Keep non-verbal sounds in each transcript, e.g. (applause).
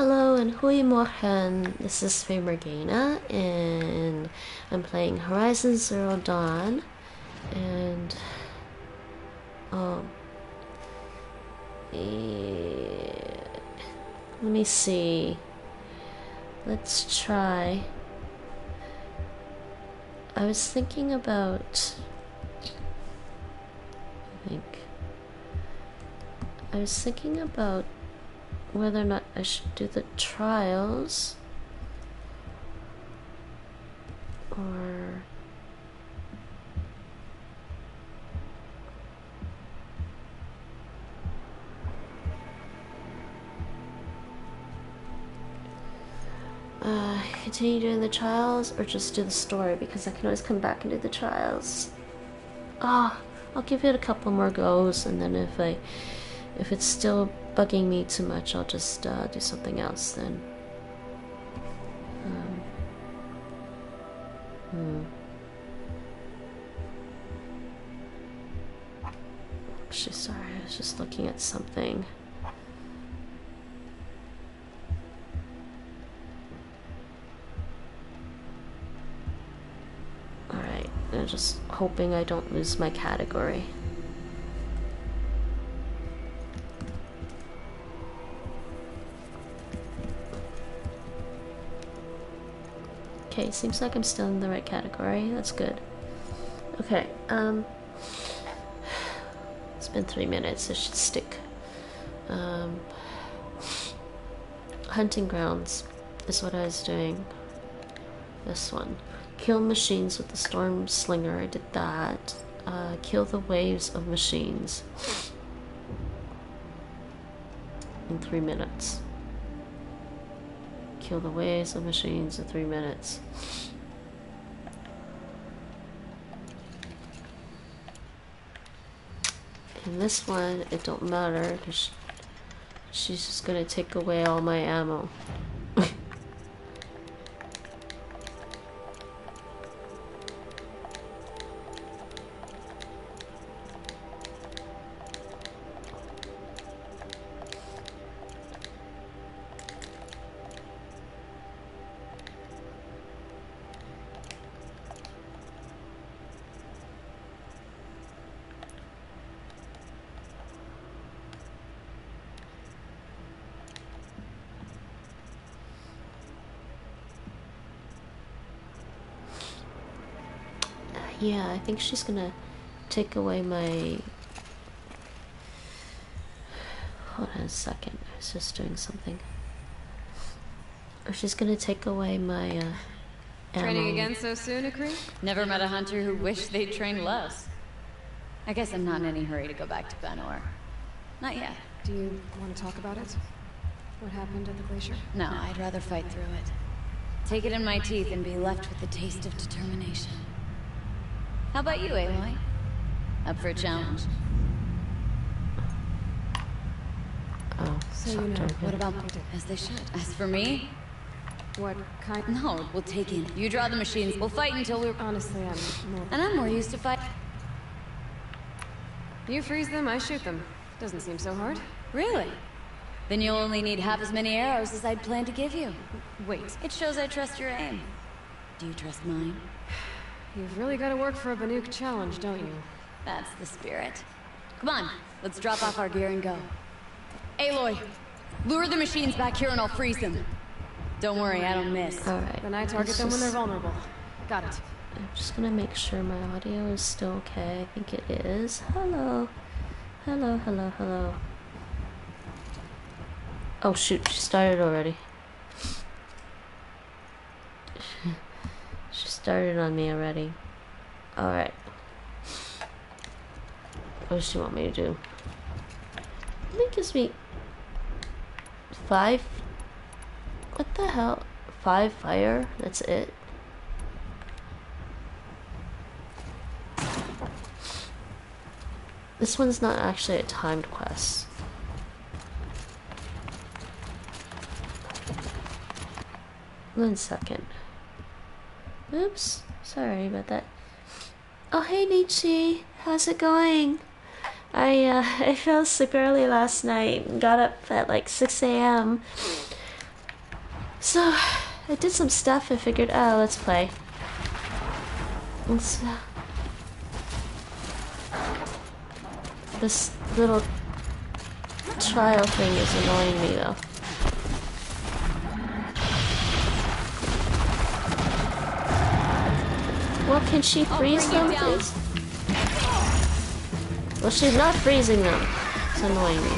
and Goedemorgen. This is Fey Morgaina, and I'm playing Horizon Zero Dawn. And um, eh, let me see. Let's try. I was thinking about. I think. I was thinking about whether or not I should do the trials or uh, continue doing the trials or just do the story because I can always come back and do the trials. Ah, I'll give it a couple more goes and then if I if it's still bugging me too much, I'll just uh, do something else then. Um, hmm. Actually, sorry, I was just looking at something. Alright, I'm just hoping I don't lose my category. Seems like I'm still in the right category. That's good. Okay, um. It's been three minutes. It should stick. Um. Hunting grounds is what I was doing. This one. Kill machines with the storm slinger. I did that. Uh, kill the waves of machines. In three minutes kill the waves of machines in three minutes. In this one, it don't matter because she's just gonna take away all my ammo. Think she's gonna take away my. Hold on a second. I was just doing something. Or she's gonna take away my. Uh, Training again so soon, Ikrie? Never met a hunter who wished they'd trained less. I guess I'm not in any hurry to go back to Benor. Not yet. Do you want to talk about it? What happened at the glacier? No, I'd rather fight through it. Take it in my teeth and be left with the taste of determination. How about you, Aloy? Up for a challenge? Oh, So you know. What about as they should? As for me? What kind? No, we'll take in. You draw the machines. We'll fight until we're. Honestly, I'm more. And I'm more used to fight. You freeze them, I shoot them. Doesn't seem so hard. Really? Then you'll only need half as many arrows as I'd planned to give you. Wait, It shows I trust your aim. Do you trust mine? You've really got to work for a Banuk challenge, don't you? That's the spirit. Come on, let's drop off our gear and go. Aloy, lure the machines back here and I'll freeze them. Don't worry, I don't miss. Alright. Then I target let's them when they're just- vulnerable. Got it. I'm just gonna make sure my audio is still okay. I think it is. Hello. Hello, hello, hello. Oh shoot, she started already. (laughs) she started on me already. Alright. What does she want me to do? I think it gives me five. What the hell? Five fire? That's it? This one's not actually a timed quest. One second. Oops, sorry about that. Oh hey Nietzsche, how's it going? I uh, (laughs) I fell asleep early last night got up at like 6 a.m. So, I did some stuff. I figured, oh, let's play. Let's, uh, this little trial thing is annoying me though. Well, can she freeze them, please? Well, she's not freezing them. It's annoying me.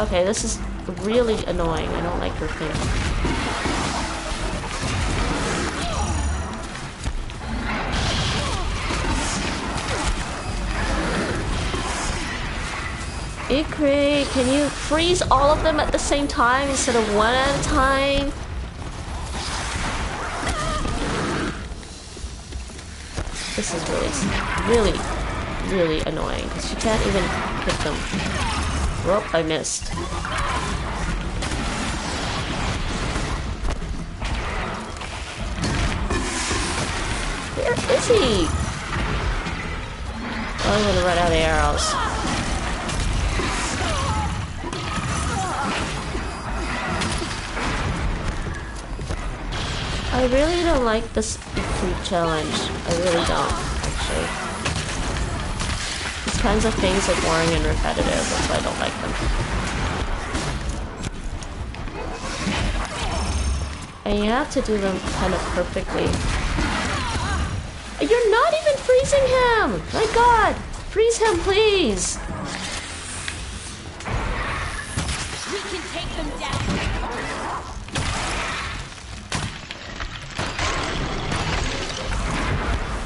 Okay, this is really annoying. I don't like her thing. Ikrie, can you freeze all of them at the same time instead of one at a time? This is really, really, really annoying because you can't even hit them. Oh, I missed. Where is he? Oh, I'm gonna run out of arrows. I really don't like this food challenge. I really don't, actually. These kinds of things are boring and repetitive, that's why I don't like them. And you have to do them kind of perfectly. You're not even freezing him! My god! Freeze him, please!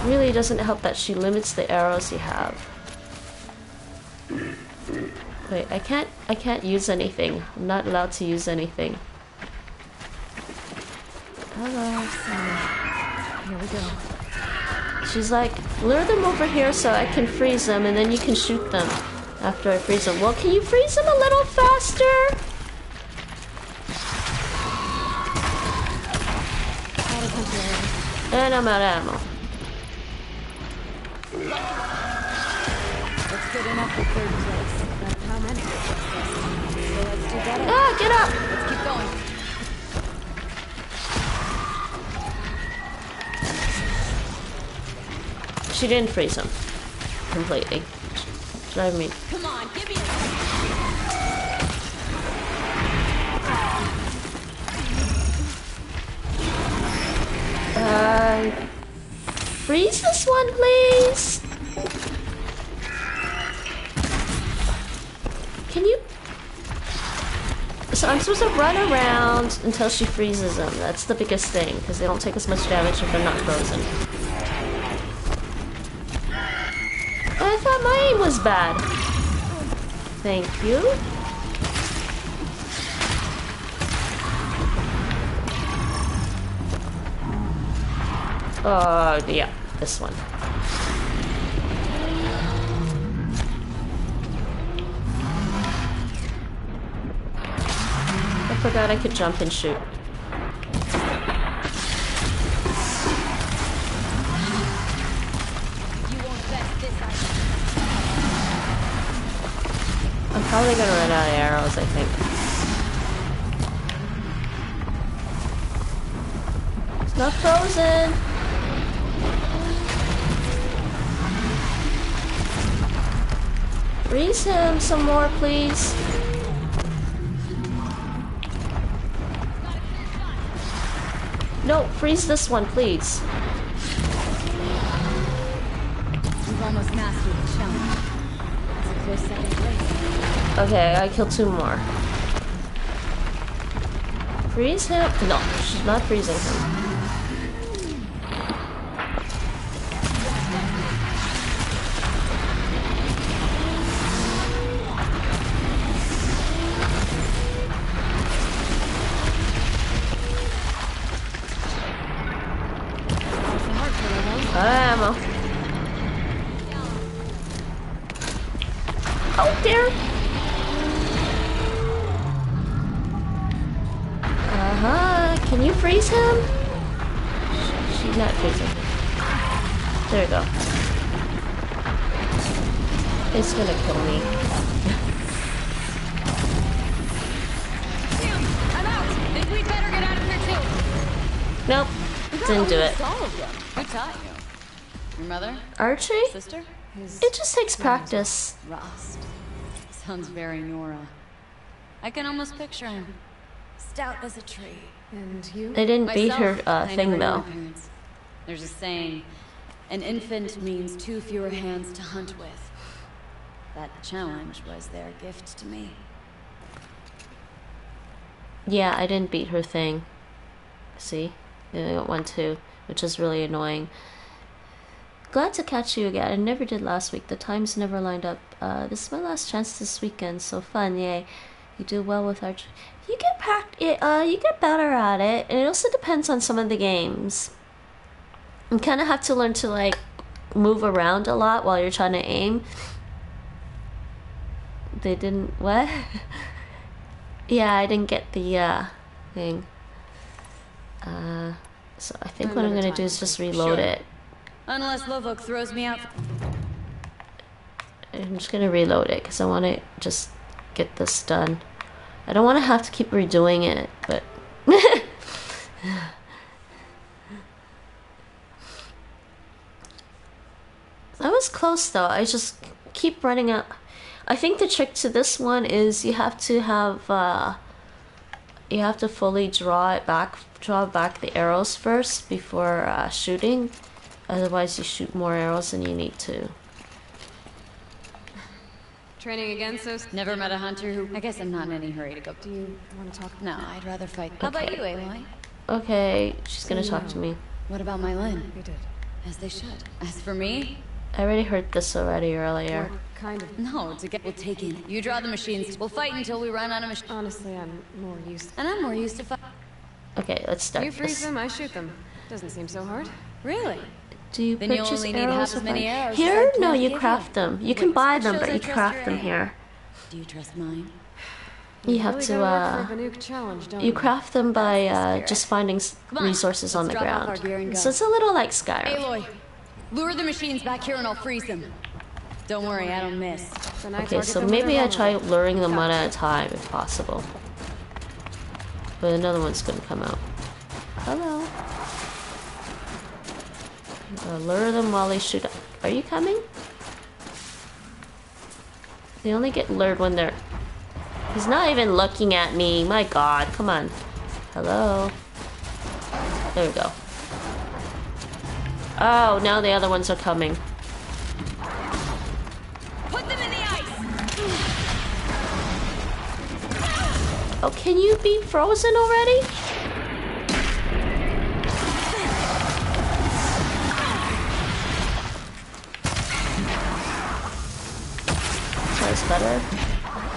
Really doesn't help that she limits the arrows you have. Wait, I can't I can't use anything. I'm not allowed to use anything. Hello. Here we go. She's like, lure them over here so I can freeze them and then you can shoot them after I freeze them. Well, can you freeze them a little faster? And I'm out of ammo. Good enough for third place. But how many? So let's do better. Ah, get up! Let's keep going. She didn't freeze him completely. Drive me. Come on, give me a Uh, freeze this one, please. Can you... So I'm supposed to run around until she freezes them. That's the biggest thing, because they don't take as much damage if they're not frozen. I thought my aim was bad. Thank you. Oh, yeah, this one. I forgot I could jump and shoot. I'm probably gonna run out of arrows, I think. It's not frozen! Freeze him some more, please. No, freeze this one, please. We've almost mastered the challenge. That's a second place. Okay, I killed two more. Freeze him? No, she's not freezing him. Mother? Sister? It just takes practice. Rost. Sounds very Nora. I can almost picture him. Stout as a tree. And you? They didn't beat her uh, thing though. There's a saying, an infant means two fewer hands to hunt with. That challenge was their gift to me. Yeah, I didn't beat her thing. See? I got one too, which is really annoying. Glad to catch you again. I never did last week. The times never lined up. Uh, this is my last chance this weekend. So fun, yay! You do well with archery. You get pract- uh, you get better at it, and it also depends on some of the games. You kind of have to learn to like move around a lot while you're trying to aim. They didn't what? (laughs) yeah, I didn't get the uh, thing. Uh, so I think what I'm gonna do is just reload Sure. it. Unless Lovok throws me out. I'm just gonna reload it because I want to just get this done. I don't want to have to keep redoing it, but (laughs) I was close though. I just keep running out. I think the trick to this one is you have to have uh, you have to fully draw it back, draw back the arrows first before uh, shooting. Otherwise, you shoot more arrows than you need to. Training again so... Never met a hunter who. I guess I'm not in any hurry to go. Do you want to talk? No, I'd rather fight. How about you, Aloy? Okay, she's gonna talk to me. What about my Lynn? We did. As they should. As for me, I already heard this already earlier. What kind of... no. To get, we'll take in. You draw the machines. We'll fight until we run out of machines. Honestly, I'm more used... And I'm more used to fight. Okay, let's start You freeze this. them, I shoot them. Doesn't seem so hard. Really? Do you Then you'll purchase only need half arrows as many arrows Here? No, you craft you. them. You Wait, can buy them, but you craft them aim. here. Do you trust mine? You have to uh, work for Banuk challenge, don't you craft them by uh, just finding s- Come on, resources on the let's drop off our ground. gear and go. So it's a little like Skyrim. Aloy, lure the machines back here and I'll freeze them. Don't worry, I don't miss. Okay, so maybe I try luring them one at a time if possible. But another one's gonna come out. Hello. Uh, lure them while they shoot. Are you coming? They only get lured when they're. He's not even looking at me. My god, come on. Hello. There we go. Oh, now the other ones are coming. Put them in the ice! Oh, can you be frozen already? Better.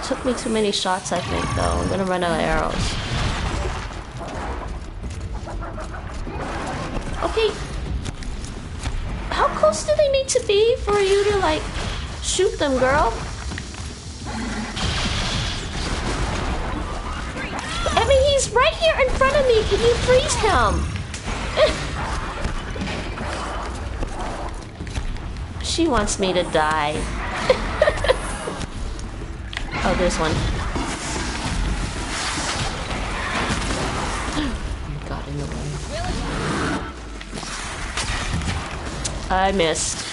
Took me too many shots, I think, though. I'm gonna run out of arrows. Okay. How close do they need to be for you to, like, shoot them, girl? I mean, he's right here in front of me. Can you freeze him? (laughs) she wants me to die. There's one. Oh, (gasps) got in the way. I missed.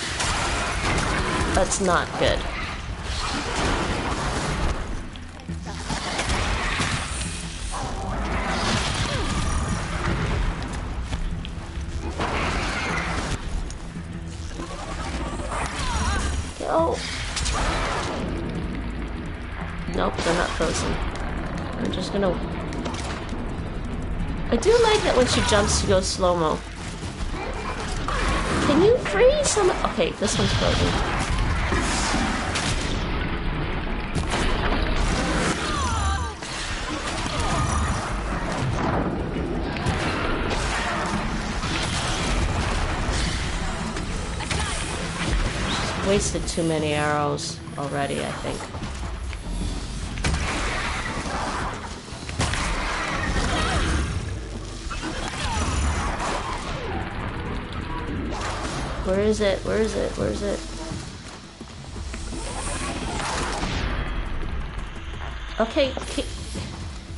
That's not good. She jumps, she goes slow mo. Can you freeze some? Okay, this one's frozen. Wasted too many arrows already, I think. Is it? Where is it? Where is it? Okay, Ki-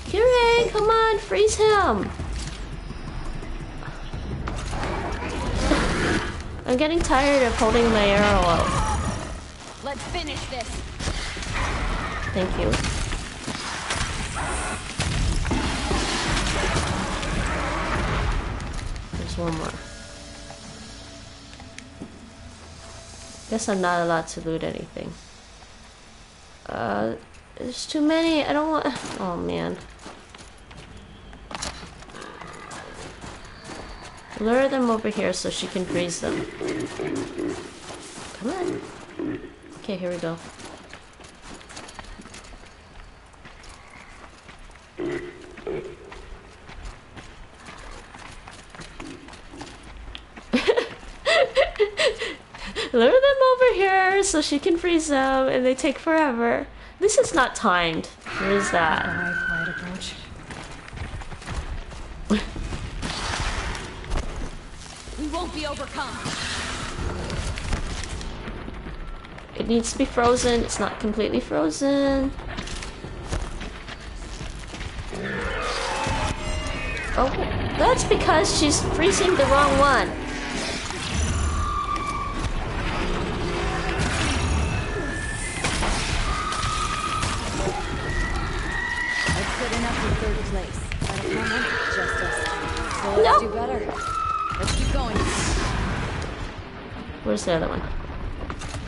Kire, come on, freeze him. (laughs) I'm getting tired of holding my arrow out. Let's finish this. Thank you. There's one more. Guess I'm not allowed to loot anything. Uh, there's too many. I don't want. Oh man. Lure them over here so she can freeze them. Come on. Okay, here we go. Lure them over here so she can freeze them, and they take forever. This is not timed. Where is that? Alright, approach. We won't be overcome. It needs to be frozen. It's not completely frozen. Oh, that's because she's freezing the wrong one. No. do better. Let's keep going. Where's the other one?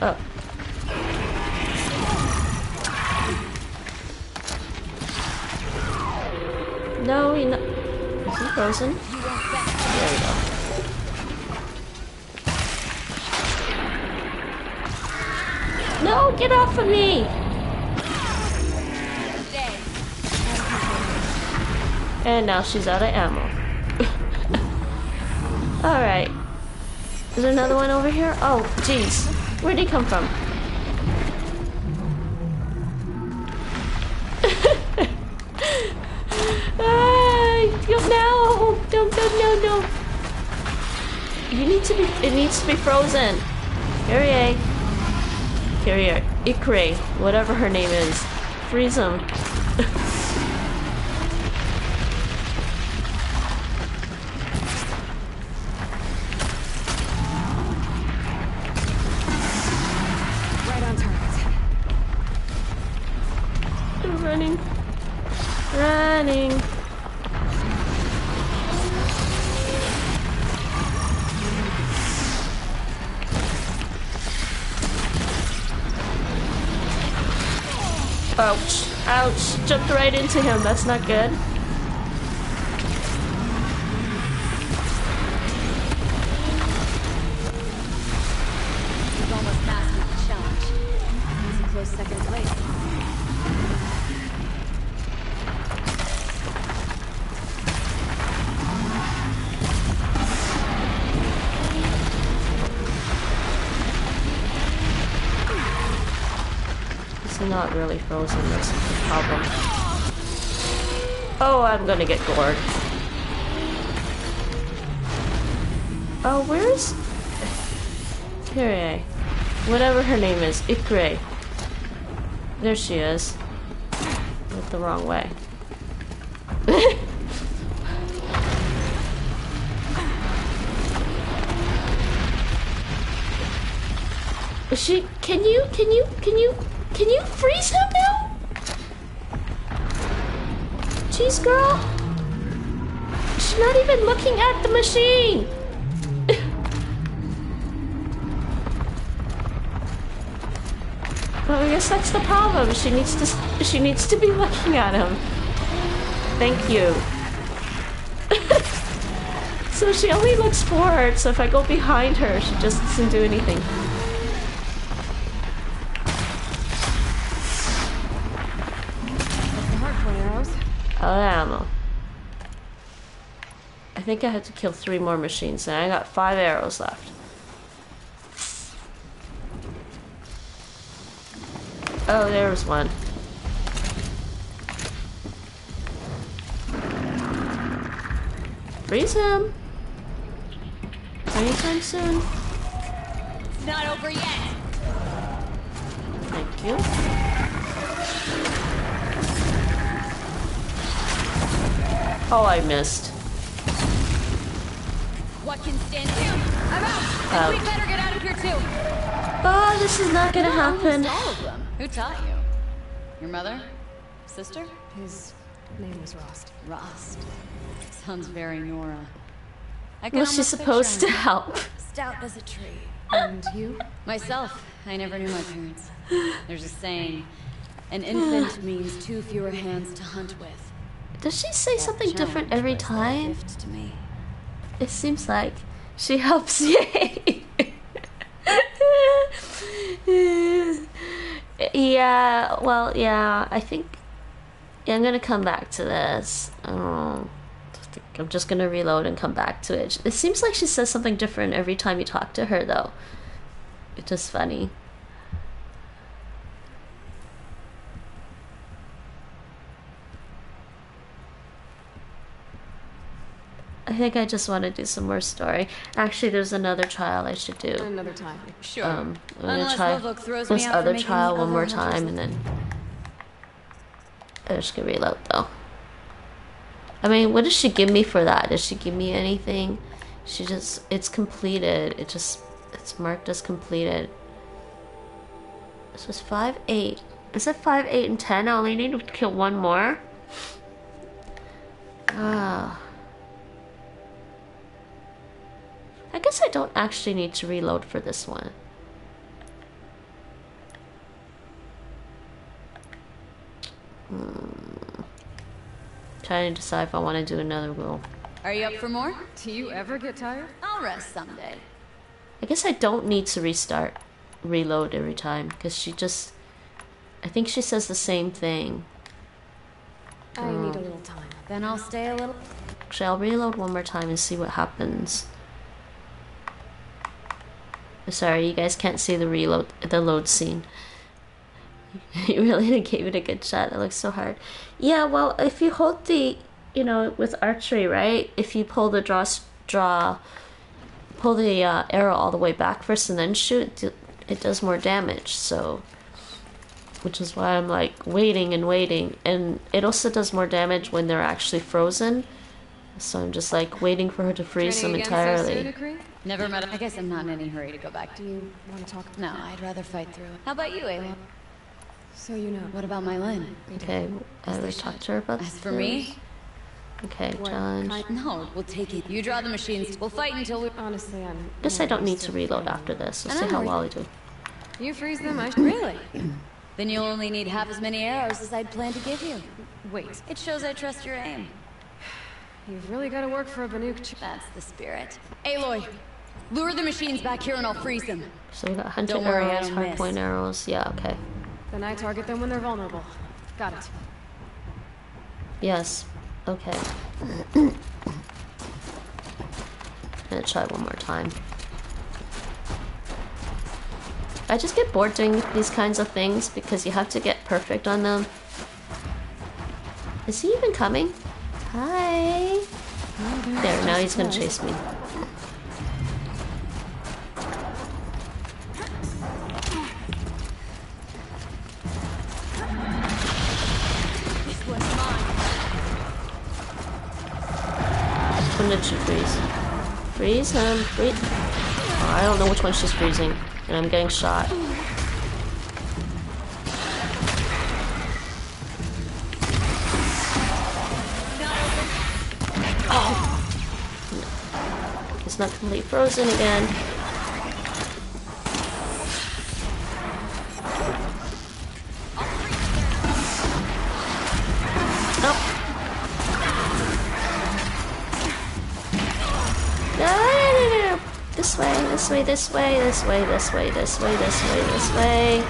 Oh. No, he not. Is he frozen? You won't bet. There we go. No, get off of me! And now she's out of ammo. Alright. Is there another one over here? Oh, jeez. Where'd he come from? (laughs) no, no, no, no, no. You need to be, it needs to be frozen. Kyrie. Kyrie. Ikre, whatever her name is. Freeze him. (laughs) into him. That's not good. We've almost mastered I'm gonna get gored. Oh, where's... Kyrie. Whatever her name is. Ikre. There she is. Went the wrong way. (laughs) Is she... Can you... Can you... Can you... Can you freeze him Jeez, girl. She's not even looking at the machine. Well, I guess that's the problem. She needs to she needs to be looking at him. Thank you. (laughs) so she only looks forward, so if I go behind her, she just doesn't do anything. Think I had to kill three more machines, and I got five arrows left. Oh, there was one. Freeze him! Anytime soon. It's not over yet. Thank you. Oh, I missed. What can stand here? I'm out. Out. And oh. we better get out of here too. Oh, this is not gonna Almost happen. all of them. Who taught you? Your mother? Sister? His name was Rost. Rost. Sounds very Nora. I can Was she supposed to help? Stout as a tree. And you? Myself, I never knew my parents. There's a saying, an infant (sighs) means two fewer hands to hunt with. Does she say something different every was their time? It seems like she helps (laughs) Yay. yeah, well, yeah, I think yeah, I'm gonna come back to this. Oh, I'm just gonna reload and come back to it. It seems like she says something different every time you talk to her, though. It's just funny. I think I just want to do some more story. Actually, there's another trial I should do. Another time. Sure. Um, I'm gonna Unless try Lovok throws this other trial one more time, and then I just gonna reload though. I mean, what does she give me for that? Does she give me anything? She just it's completed. It just it's marked as completed. This was five eight. Is it five eight and ten? I only need to kill one more. Ah. I guess I don't actually need to reload for this one. Hmm. Trying to decide if I want to do another roll. Are you up for more? Do you ever get tired? I'll rest someday. I guess I don't need to restart, reload every time because she just. I think she says the same thing. I need a little time. Then I'll stay a little. Actually, I'll reload one more time and see what happens. Sorry, you guys can't see the reload, the load scene. (laughs) You really (laughs) gave it a good shot. It looks so hard. Yeah, well, if you hold the, you know, with archery, right? If you pull the draw, draw, pull the uh, arrow all the way back first and then shoot, it, does more damage. So, which is why I'm like waiting and waiting, and it also does more damage when they're actually frozen. So I'm just like waiting for her to freeze them Training soon, entirely. Ikrie? Never met. I guess I'm not in any hurry to go back Do you want to talk? No, I'd rather fight through it. How about you, Aloy? So you know. What about my Lynn? Okay, I will talk to her about As for me, Okay, What challenge. no, we'll take it. You draw the machines. We'll fight until we. Honestly, I'm. Guess more I don't need to reload after this. We'll And see I'm how re- well I do. You freeze them, I. Really? (clears throat) Then you'll only need half as many arrows as I'd planned to give you. Wait. It shows I trust your aim. You've really got to work for a Banuk. (sighs) Ch- That's the spirit. Aloy, lure the machines back here and I'll freeze them. So we got hunter Don't worry, I arrows, don't hard point arrows. Yeah, okay. then I target them when they're vulnerable. Got it. Yes. Okay. I'm (coughs) Gonna try one more time. I just get bored doing these kinds of things because you have to get perfect on them. Is he even coming? Hi. Oh, there, now he's gonna chase me. She freeze? Freeze him. Freeze. Oh, I don't know which one she's freezing. And I'm getting shot. Oh. It's not completely frozen again. This way, this way, this way, this way, this way, this way, this way, this way.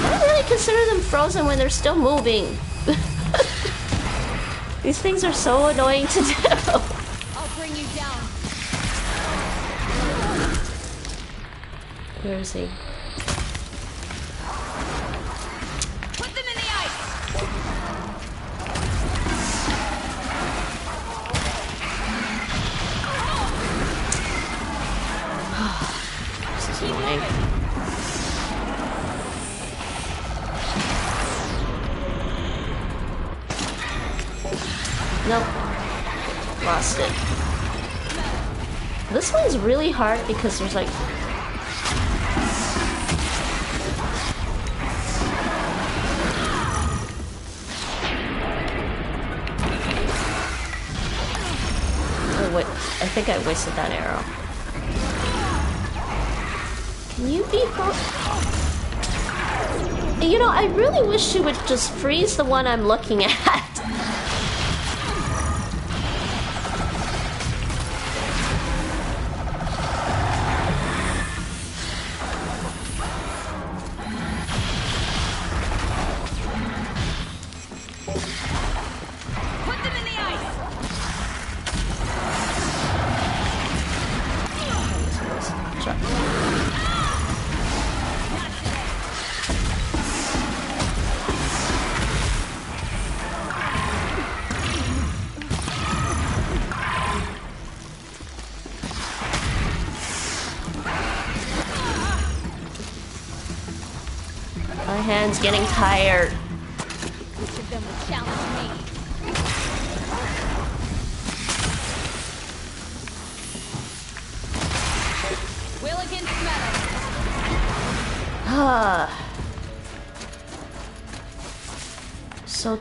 I don't really consider them frozen when they're still moving. (laughs) These things are so annoying to do. I'll bring you down. Where is he? This one's really hard because there's like Oh wait, I think I wasted that arrow. Can you be You know, I really wish she would just freeze the one I'm looking (laughs) at.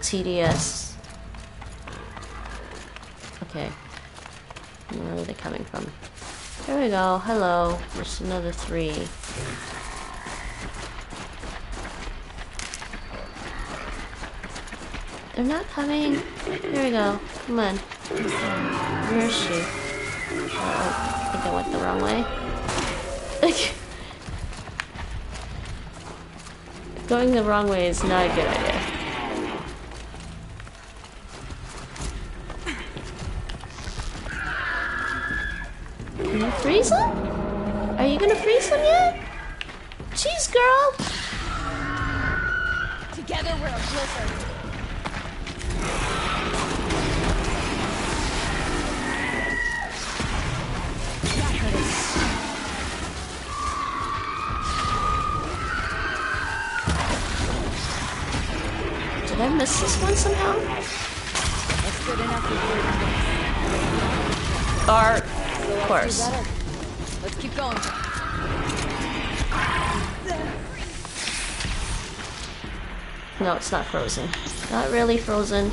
Tedious. Okay. Where are they coming from? There we go. Hello. There's another three. They're not coming. Here we go. Come on. Where is she? Uh-oh. I think I went the wrong way. (laughs) Going the wrong way is not a good idea. Freeze him? Are you gonna freeze him yet? Jeez, girl! Together we're a blizzard. Did I miss this one somehow? That's good enough you. of course. No, it's not frozen. Not really frozen.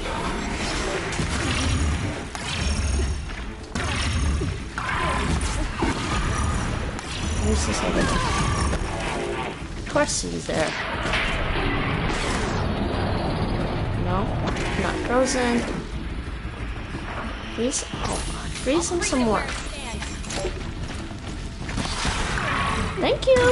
Where's this other one? Of course he's there. No, not frozen. Freeze. Oh, freeze him some more. Thank you.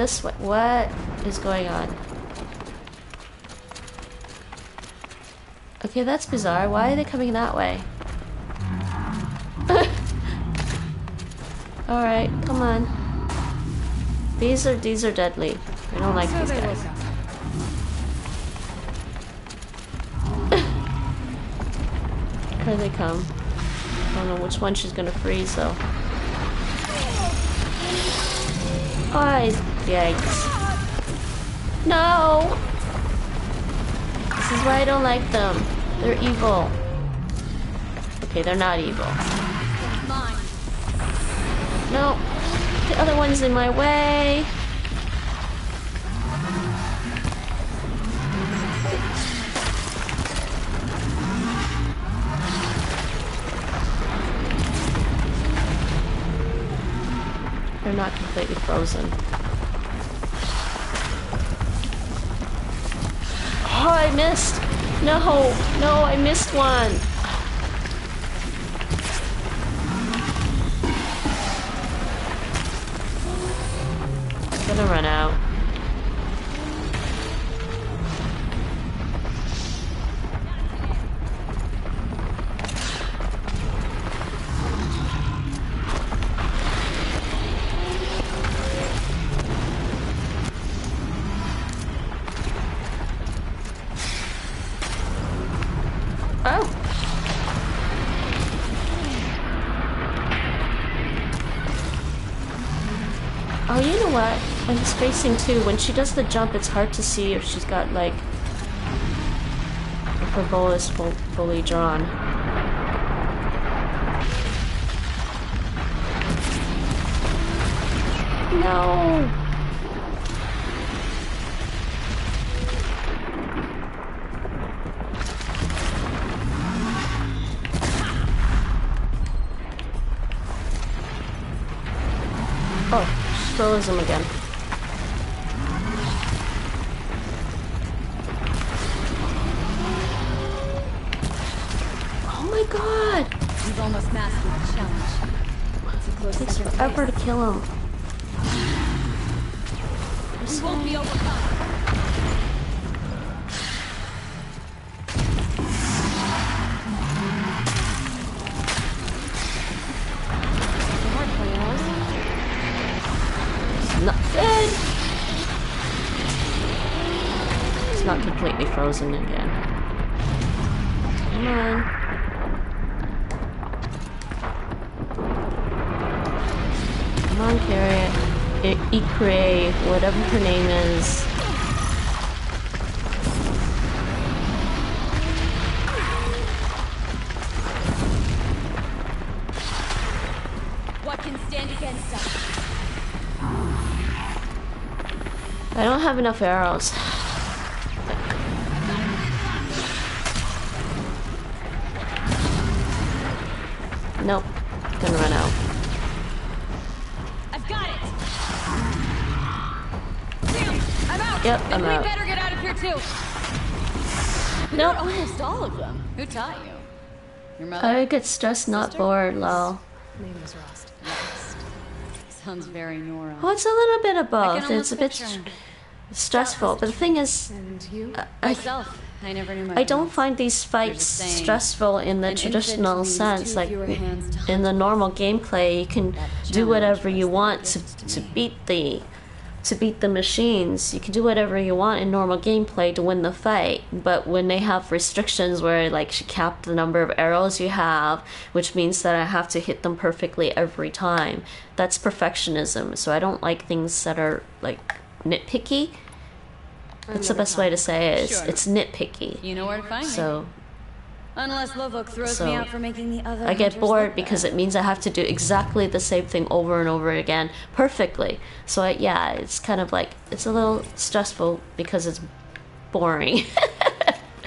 This way. What is going on? Okay, that's bizarre. Why are they coming that way? (laughs) Alright, come on. These are these are deadly. I don't like these guys. (laughs) Here they come. I don't know which one she's gonna freeze though. Oh, yikes. No! This is why I don't like them. They're evil. Okay, they're not evil. No, the other one's in my way. They're not completely frozen. Oh, I missed! No, no, I missed one. Spacing too. When she does the jump, it's hard to see if she's got like if her bow is full, fully drawn. No. Frozen again. Come on. Come on, Carrie. Ikrie, whatever her name is. What can stand against us? I don't have enough arrows. Nope. Gonna run out. I've got it. Damn, I'm out. Yep, I'm we out. better get out of here too. Nope. Almost all of them. Who taught you? Your mother. I get stressed, not bored, lol. name was Rost. Rost. Sounds very Nora. Well, it's a little bit of both. It's a bit stressful, but the thing is, And you? I, Myself, I never knew. I don't find these fights stressful in the "An traditional sense. Like fewer hands to in the normal gameplay, you can do whatever you want to to to beat the to beat the machines. You can do whatever you want in normal gameplay to win the fight. But when they have restrictions where like she capped the number of arrows you have, which means that I have to hit them perfectly every time, that's perfectionism. So I don't like things that are like nitpicky. That's the best way to say it. It's, Sure. it's nitpicky. You know where to find me. So Unless Lovok throws So, me out for making the other. I get bored because it means I have to do exactly the same thing over and over again perfectly. So I, yeah, it's kind of like it's a little stressful because it's boring. (laughs)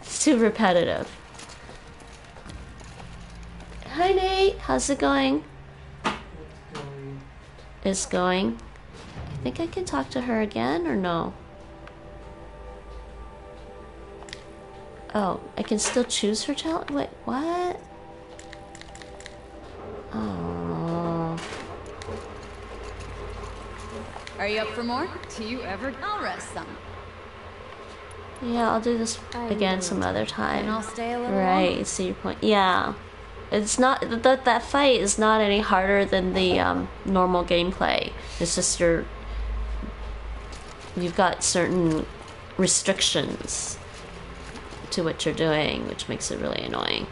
it's too repetitive. Hi Nate, how's it going? It's going. I think I can talk to her again or no? Oh, I can still choose her child? Wait, what? Oh. Are you up for more? Do you ever? I'll rest some. Yeah, I'll do this again some other time. And I'll stay a little Right. See your point. Yeah. It's not that that fight is not any harder than the um, normal gameplay. It's just your you've got certain restrictions to what you're doing, which makes it really annoying.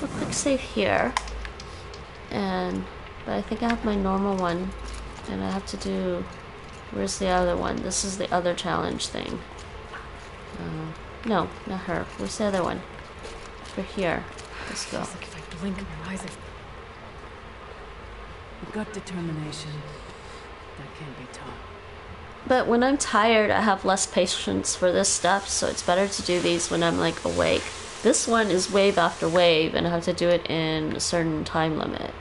I'll click save here, and but I think I have my normal one, and I have to do. Where's the other one? This is the other challenge thing. Uh, no, not her. Where's the other one? For here. Let's go. Feels like if I blink, my eyes You've got determination. That can't be taught. But when I'm tired, I have less patience for this stuff, so it's better to do these when I'm like awake. This one is wave after wave, and I have to do it in a certain time limit.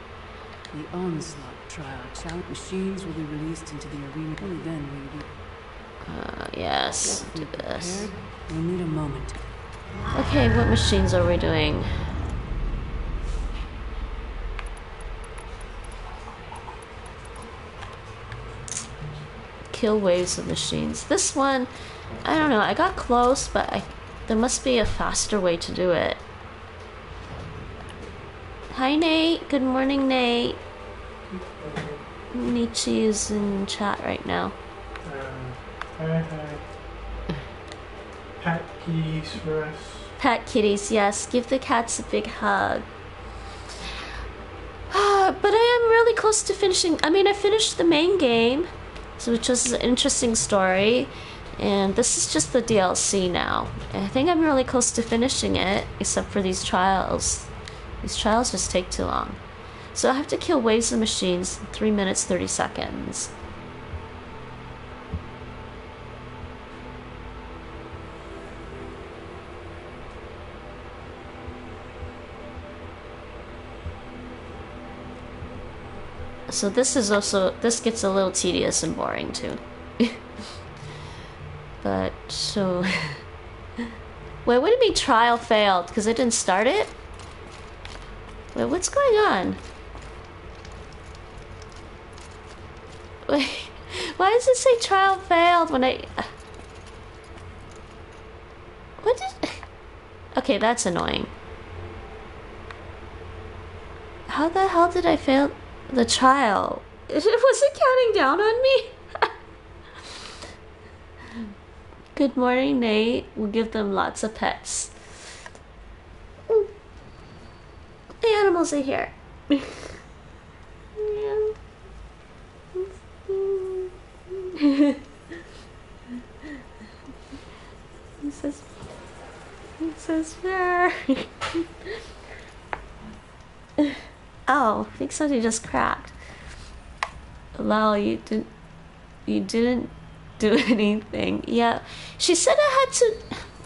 The onslaught trial challenge machines will be released into the arena. Only then will you be Uh, yes, do this. prepared. We'll need a moment. Okay, what machines are we doing? Kill waves of machines. This one, I don't know. I got close, but I, there must be a faster way to do it. Hi, Nate. Good morning, Nate. Nietzsche is in chat right now. Uh, hi, hi. Pat keys for us. Pet kitties, yes. Give the cats a big hug. Ah, but I am really close to finishing. I mean, I finished the main game, so which was an interesting story, and this is just the DLC now. I think I'm really close to finishing it, except for these trials. These trials just take too long. So I have to kill waves of machines in 3 minutes 30 seconds. So this is also this gets a little tedious and boring too. (laughs) but so (laughs) Wait, what you mean trial failed? Because I didn't start it? Wait, what's going on? (laughs) Wait, why does it say trial failed when I... (sighs) What did... Okay, that's annoying. How the hell did I fail the trial? (laughs) Was it counting down on me? (laughs) Good morning, Nate. We'll give them lots of pets. The animals are here. (laughs) he says, he says, fair. Oh, I think something just cracked. Lol, you didn't, you didn't do (laughs) anything. Yeah, she said I had to.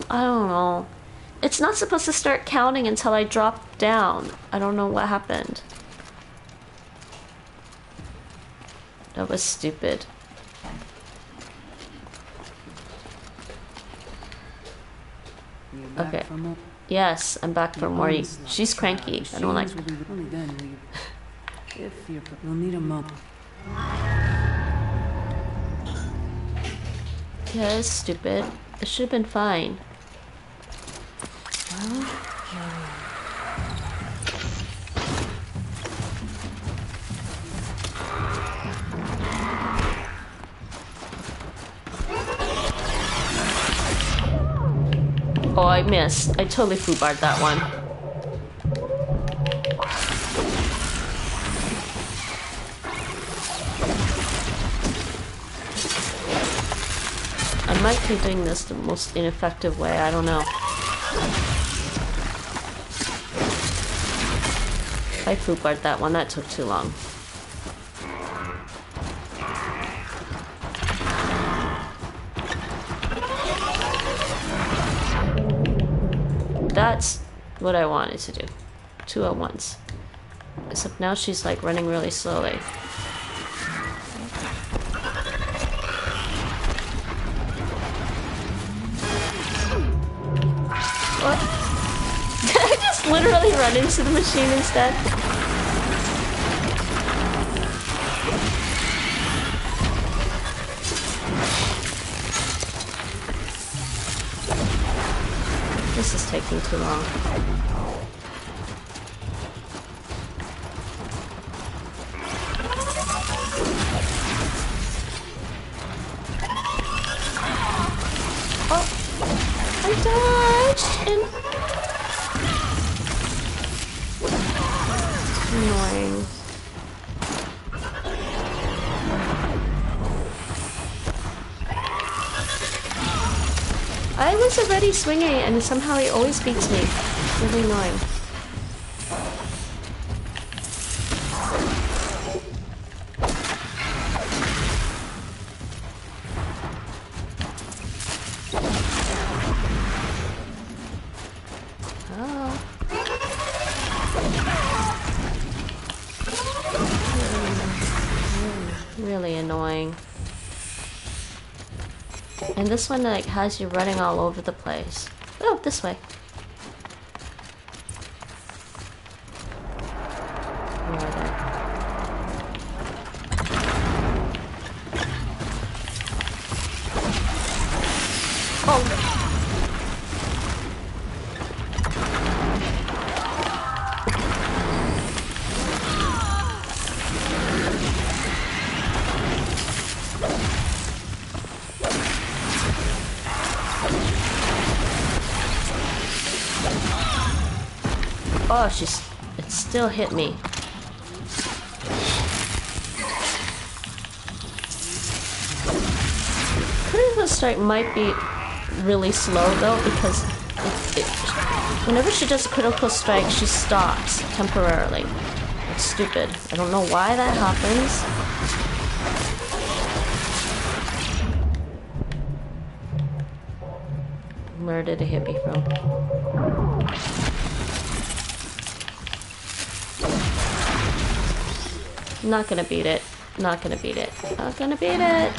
I don't know. It's not supposed to start counting until I drop down. I don't know what happened. That was stupid. Okay. Yes, I'm back for more. She's cranky. I don't like. Machines Only then will you... If you're... We'll need a moment. Yeah, stupid. It should have been fine. I missed. I totally foobarred that one. I might be doing this the most ineffective way, I don't know. I foobarred that one, that took too long. What I wanted to do. Two at once. Except now she's like running really slowly. What? Did (laughs) I just literally run into the machine instead? Taking too long. Swinging and somehow he always beats me. Really annoying. This one like has you running all over the place. Oh, this way. Oh, she's. It still hit me. Critical strike might be really slow though because it, it, whenever she does a critical strike, she stops temporarily. It's stupid. I don't know why that happens. Not gonna beat it. Not gonna beat it. Not gonna beat it.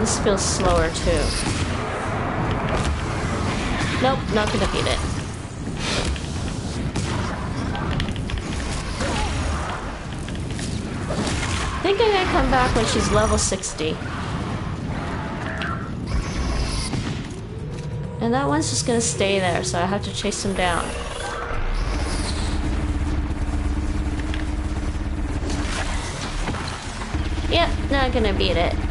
This feels slower too. Nope, not gonna beat it. I think I'm gonna come back when she's level 60. And that one's just gonna stay there, so I have to chase him down. Yep, not gonna beat it.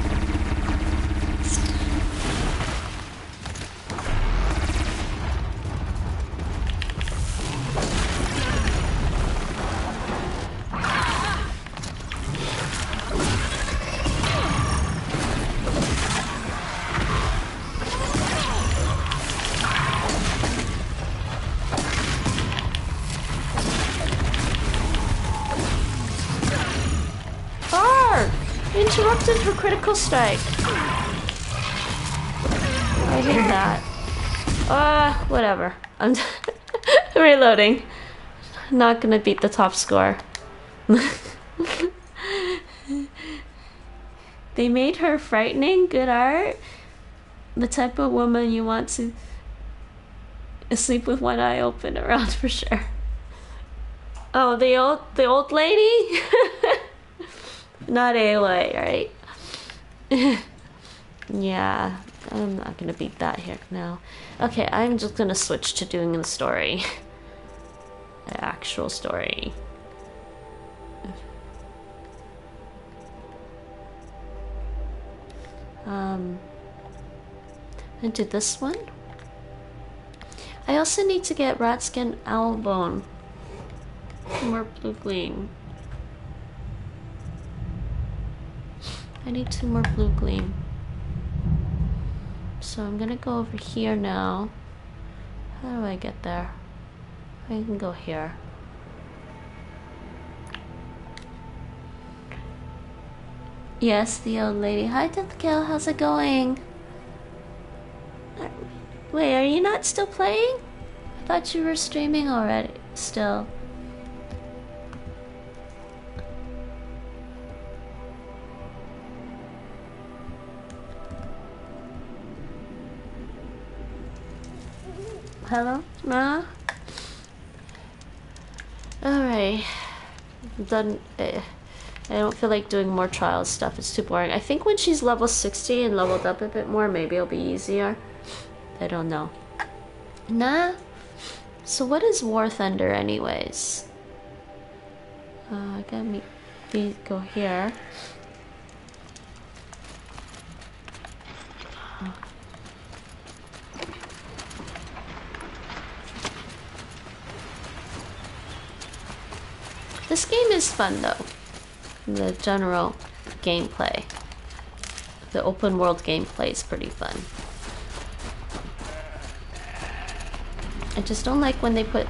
Critical strike. I hate that. Uh, whatever. I'm (laughs) reloading. Not gonna beat the top score. (laughs) they made her frightening, good art. The type of woman you want to sleep with one eye open around (laughs) for sure. Oh, the old the old lady? Not Aloy, right? (laughs) yeah, I'm not gonna beat that here now. Okay, I'm just gonna switch to doing the story. the actual story. Um, and do this one. I also need to get rat skin owl bone. More blue gleam. I need two more blue gleam. So I'm gonna go over here now. How do I get there? I can go here. Yes, the old lady. Hi, Deathkill. How's it going? Wait, are you not still playing? I thought you were streaming already. Still. Hello? Ma? Alright. I'm done. I don't feel like doing more trials stuff. It's too boring. I think when she's level 60 and leveled up a bit more, maybe it'll be easier. I don't know. Nah. So what is War Thunder anyways? Uh, I gotta meet, go here. This game is fun though. The general gameplay. The open world gameplay is pretty fun. I just don't like when they put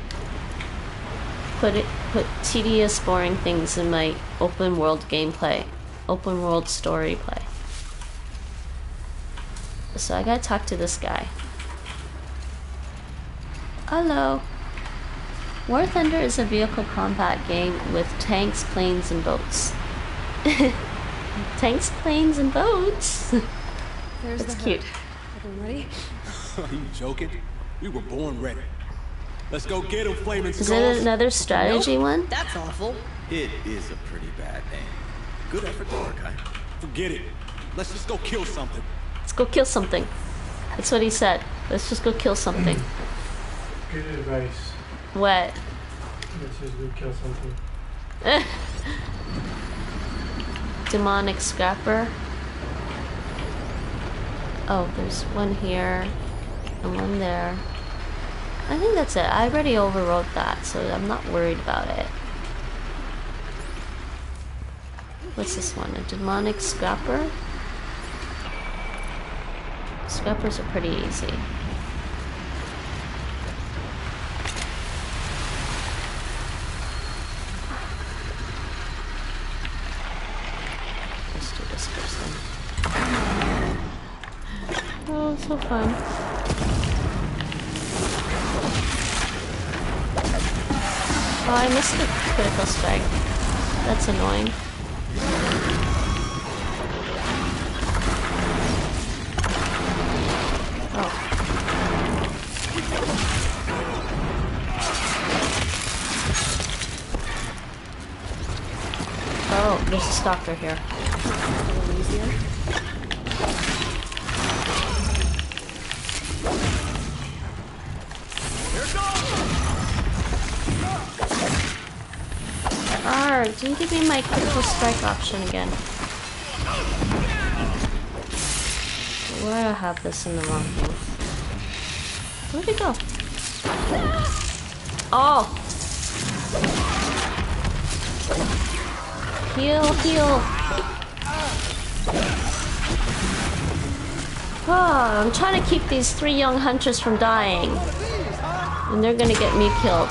put it put tedious boring things in my open world gameplay. Open world story play. So I gotta talk to this guy. Hello. War Thunder is a vehicle combat game with tanks, planes, and boats. (laughs) tanks, planes, and boats. (laughs) There's That's the cute. herd. Everyone ready? (laughs) Are you joking? We were born ready. Let's go get him, flaming Is skulls. it another strategy one? That's awful. It is a pretty bad name. Good effort, Mordecai. Forget it. Let's just go kill something. Let's go kill something. That's what he said. Let's just go kill something. Good advice. What? Let's just go kill something. (laughs) Demonic scrapper. Oh, there's one here and one there. I think that's it. I already overrode that, so I'm not worried about it. What's this one? A demonic scrapper? Scrappers are pretty easy. Let's do this first then. Oh, so fun. Oh, I missed the critical strike. That's annoying. Oh. Oh, there's a stalker here. Easier. Arr, didn't give me my critical strike option again. Why do I have this in the wrong thing? Where'd it go? Oh! Heal, heal! Oh, I'm trying to keep these three young hunters from dying. And they're gonna get me killed.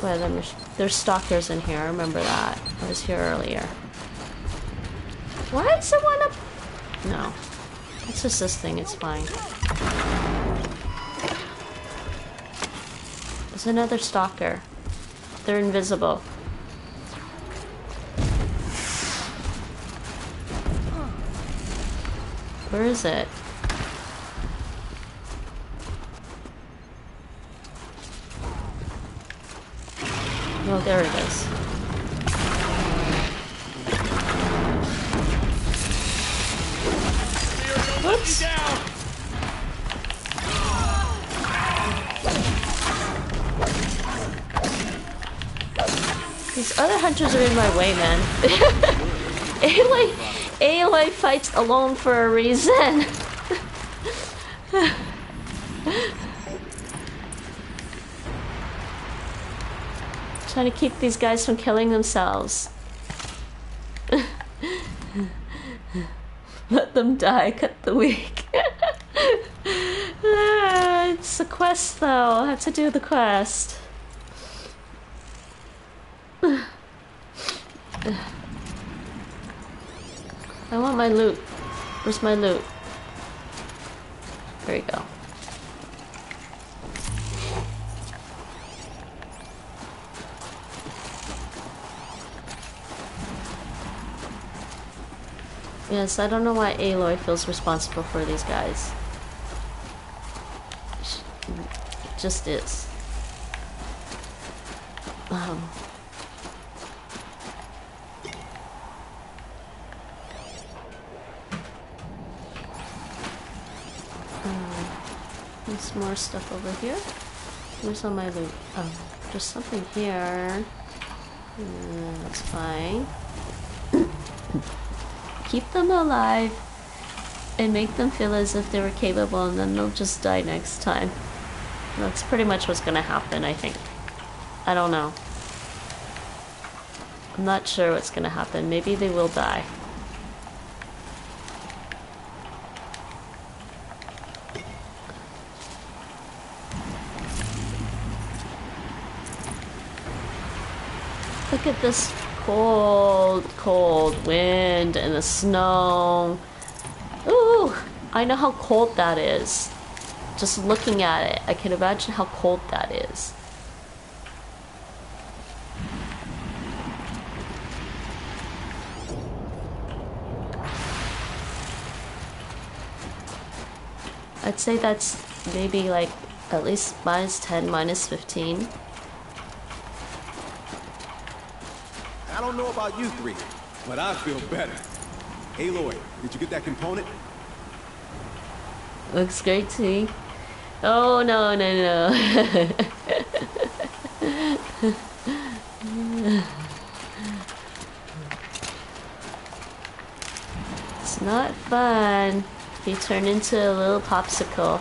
There's, there's stalkers in here, I remember that. I was here earlier. Why is someone up? No. It's just this thing, it's fine. There's another stalker. They're invisible. Where is it? Oh, there it is. Other hunters are in my way, man. (laughs) Aloy, Aloy fights alone for a reason. (laughs) Trying to keep these guys from killing themselves. (laughs) Let them die, cut the weak. Ah, it's a quest though, I have to do the quest. My loot. Where's my loot? There you go. Yes, I don't know why Aloy feels responsible for these guys. Just is. Um, There's more stuff over here. Where's all my loot? Oh, there's something here. Uh, that's fine. (coughs) Keep them alive and make them feel as if they were capable and then they'll just die next time. That's pretty much what's gonna happen, I think. I don't know. I'm not sure what's gonna happen. Maybe they will die. Look at this cold, cold wind and the snow. Ooh, I know how cold that is. Just looking at it, I can imagine how cold that is. I'd say that's maybe like at least minus 10, minus 15. I don't know about you three, but I feel better. Aloy, did you get that component? Looks great to me. Oh no no no. (laughs) it's not fun. You turn into a little popsicle.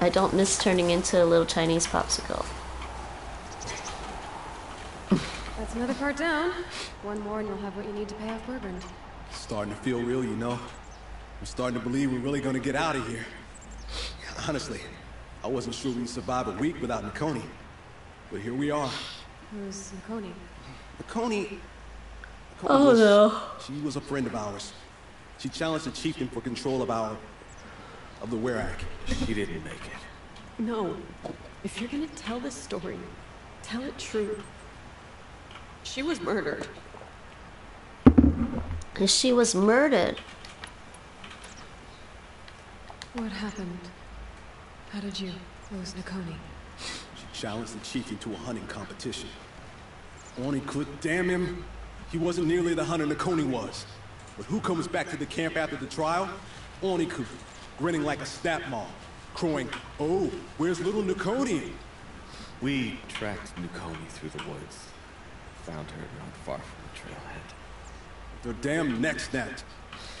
I don't miss turning into a little Chinese popsicle. That's another part down. One more and you'll have what you need to pay off Bergren. Starting to feel real, you know. I'm starting to believe we're really gonna get out of here. Honestly, I wasn't sure we'd survive a week without Nakoni. But here we are. Who's Nakoni? Nakoni... Nakoni Oh, was, no. She was a friend of ours. She challenged the chieftain for control of our... of the Werak. She didn't make it. No. If you're gonna tell this story, tell it true. She was murdered. And she was murdered. What happened? How did you lose Nakoni? She challenged the chieftain to a hunting competition. Oni could damn him. He wasn't nearly the hunter Nakoni was. But who comes back to the camp after the trial? Oni could, grinning like a Snapmaw, crowing, Oh, where's little Nakoni? We tracked Nukoni through the woods. Found her not far from the trailhead. Their damn neck snapped.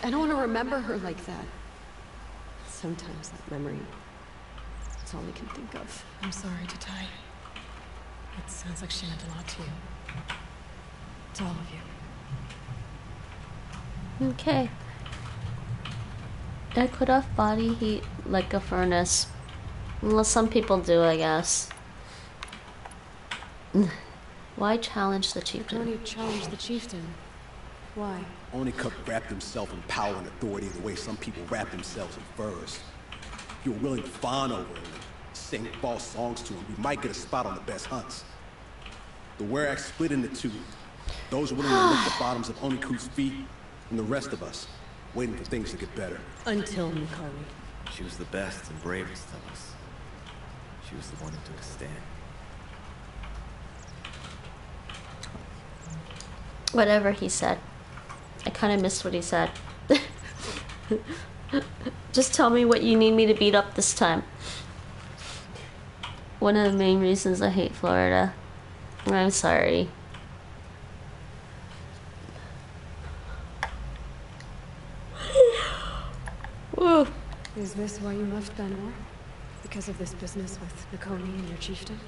I don't want to remember her like that. Sometimes that memory is all I can think of. I'm sorry to tie. It sounds like she meant a lot to you. To all of you. Okay. I put off body heat like a furnace. Unless some people do, I guess. Why challenge the chieftain? Nakoni challenged the chieftain. Why? Oni could wrapped himself in power and authority the way some people wrap themselves in furs. If you're willing to fawn over him and sing false songs to him, we might get a spot on the best hunts. The Werak split into two. Those willing to lick the (sighs) bottoms of Oniku's feet, and the rest of us, waiting for things to get better. Until Mikari. She was the best and bravest of us. She was the one who took a stand. Whatever he said. I kind of missed what he said. (laughs) Just tell me what you need me to beat up this time. One of the main reasons I hate Florida. I'm sorry. (laughs) Woo. Is this why you left Benor? Because of this business with Nakoni and your chieftain?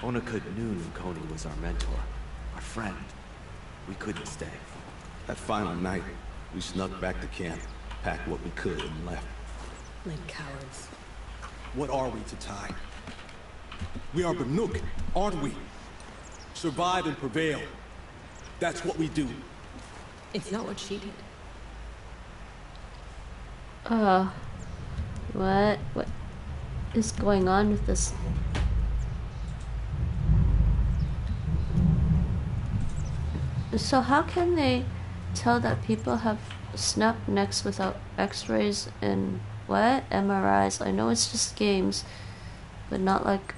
Onakud knew Nukoni was our mentor, our friend. We couldn't stay. That final night, we snuck back to camp, packed what we could, and left. Like cowards. What are we to tie? We are Banuk, aren't we? Survive and prevail. That's what we do. It's not what she did. Uh, what? What is going on with this? So how can they tell that people have snapped necks without x-rays and what? MRIs? I know it's just games, but not like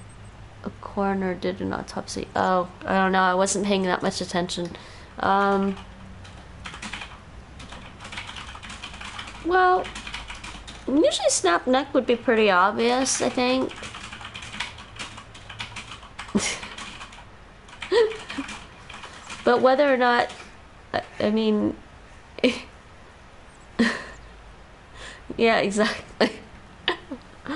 a coroner did an autopsy. Oh, I don't know. I wasn't paying that much attention. Um, well, Usually snap neck would be pretty obvious, I think. But whether or not, I- mean, (laughs) yeah, exactly. (laughs)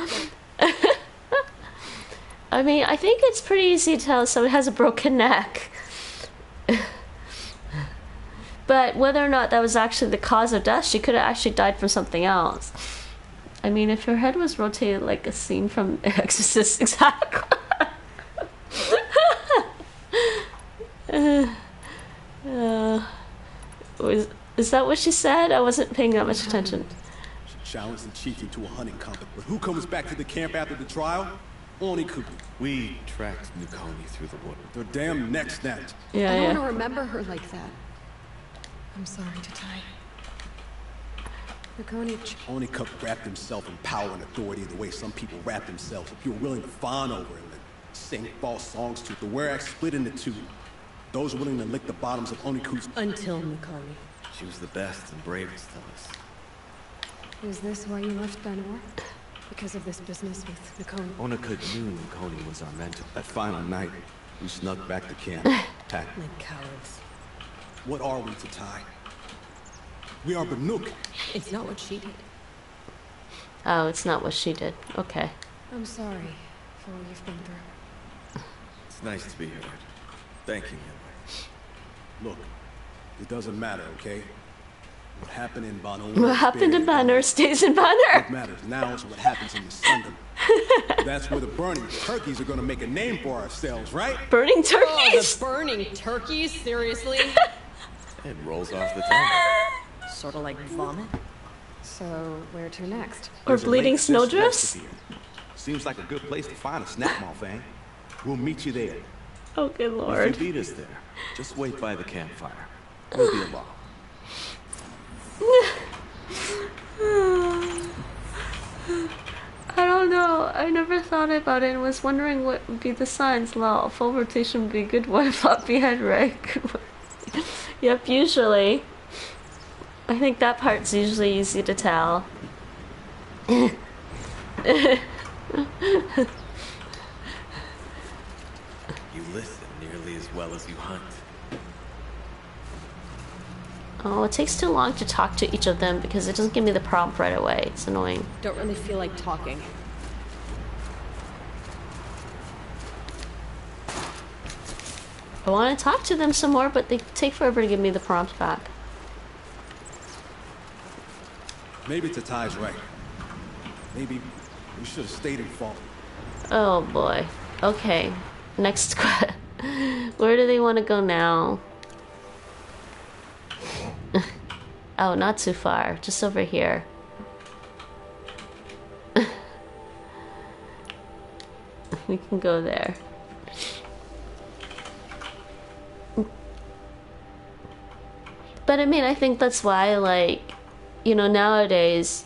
I mean, I think it's pretty easy to tell someone has a broken neck. (laughs) but whether or not that was actually the cause of death, she could have actually died from something else. I mean, if her head was rotated like a scene from Exorcist, exactly. uh, uh, was, is that what she said? I wasn't paying that much attention. She challenged the chieftain to a hunting competition. But who comes back to the camp after the trial? Oniku. We tracked Nukoni through the wood. Their damn neck snapped. Yeah, I don't yeah. want to remember her like that. I'm sorry to tie. Nakoni ch- Onicup wrapped himself in power and authority the way some people wrap themselves. If you're willing to fawn over him and sing false songs to it, the Werak split into two. Those willing to lick the bottoms of Oniku's Until Mikari. She was the best and bravest of us. Is this why you left Benor? Because of this business with Nakoni? Onakud knew Nukoni was our mentor. That final night, we snuck back to camp, (laughs) packed. Like cowards. What are we to tie? We are Banuk. It's not what she did. Oh, it's not what she did. Okay. I'm sorry for what you've been through. It's nice to be here. Thank you, Aloy. Look, it doesn't matter, okay? What happened in Von Orr What happened in Banner stays in Banner. What matters now is what happens in the Sundom. (laughs) That's where the burning turkeys are gonna make a name for ourselves, right? Burning turkeys? Oh, the burning turkeys? Seriously? (laughs) It rolls off the tongue. sort of like vomit. So, where to next? or bleeding lake just snowdrifts. Seems like a good place to find a Snapmaw, eh? We'll meet you there. Oh, good lord. If you beat us there, just wait by the campfire. We'll be along. (sighs) I don't know. I never thought about it and was wondering what would be the signs. Lol, full rotation would be a good one. Floppy head Rick. yep, usually. I think that part's usually easy to tell. (laughs) You listen nearly as well as you hunt. Oh, it takes too long to talk to each of them because it doesn't give me the prompt right away. It's annoying. Don't really feel like talking. I want to talk to them some more, but they take forever to give me the prompt back. Maybe Tatai's right. Maybe we should have stayed in Fall. Oh boy. Okay. Next (laughs) que- (laughs) Where do they want to go now? (laughs) oh, not too far. Just over here. (laughs) we can go there. But I mean, I think that's why, like, you know, nowadays,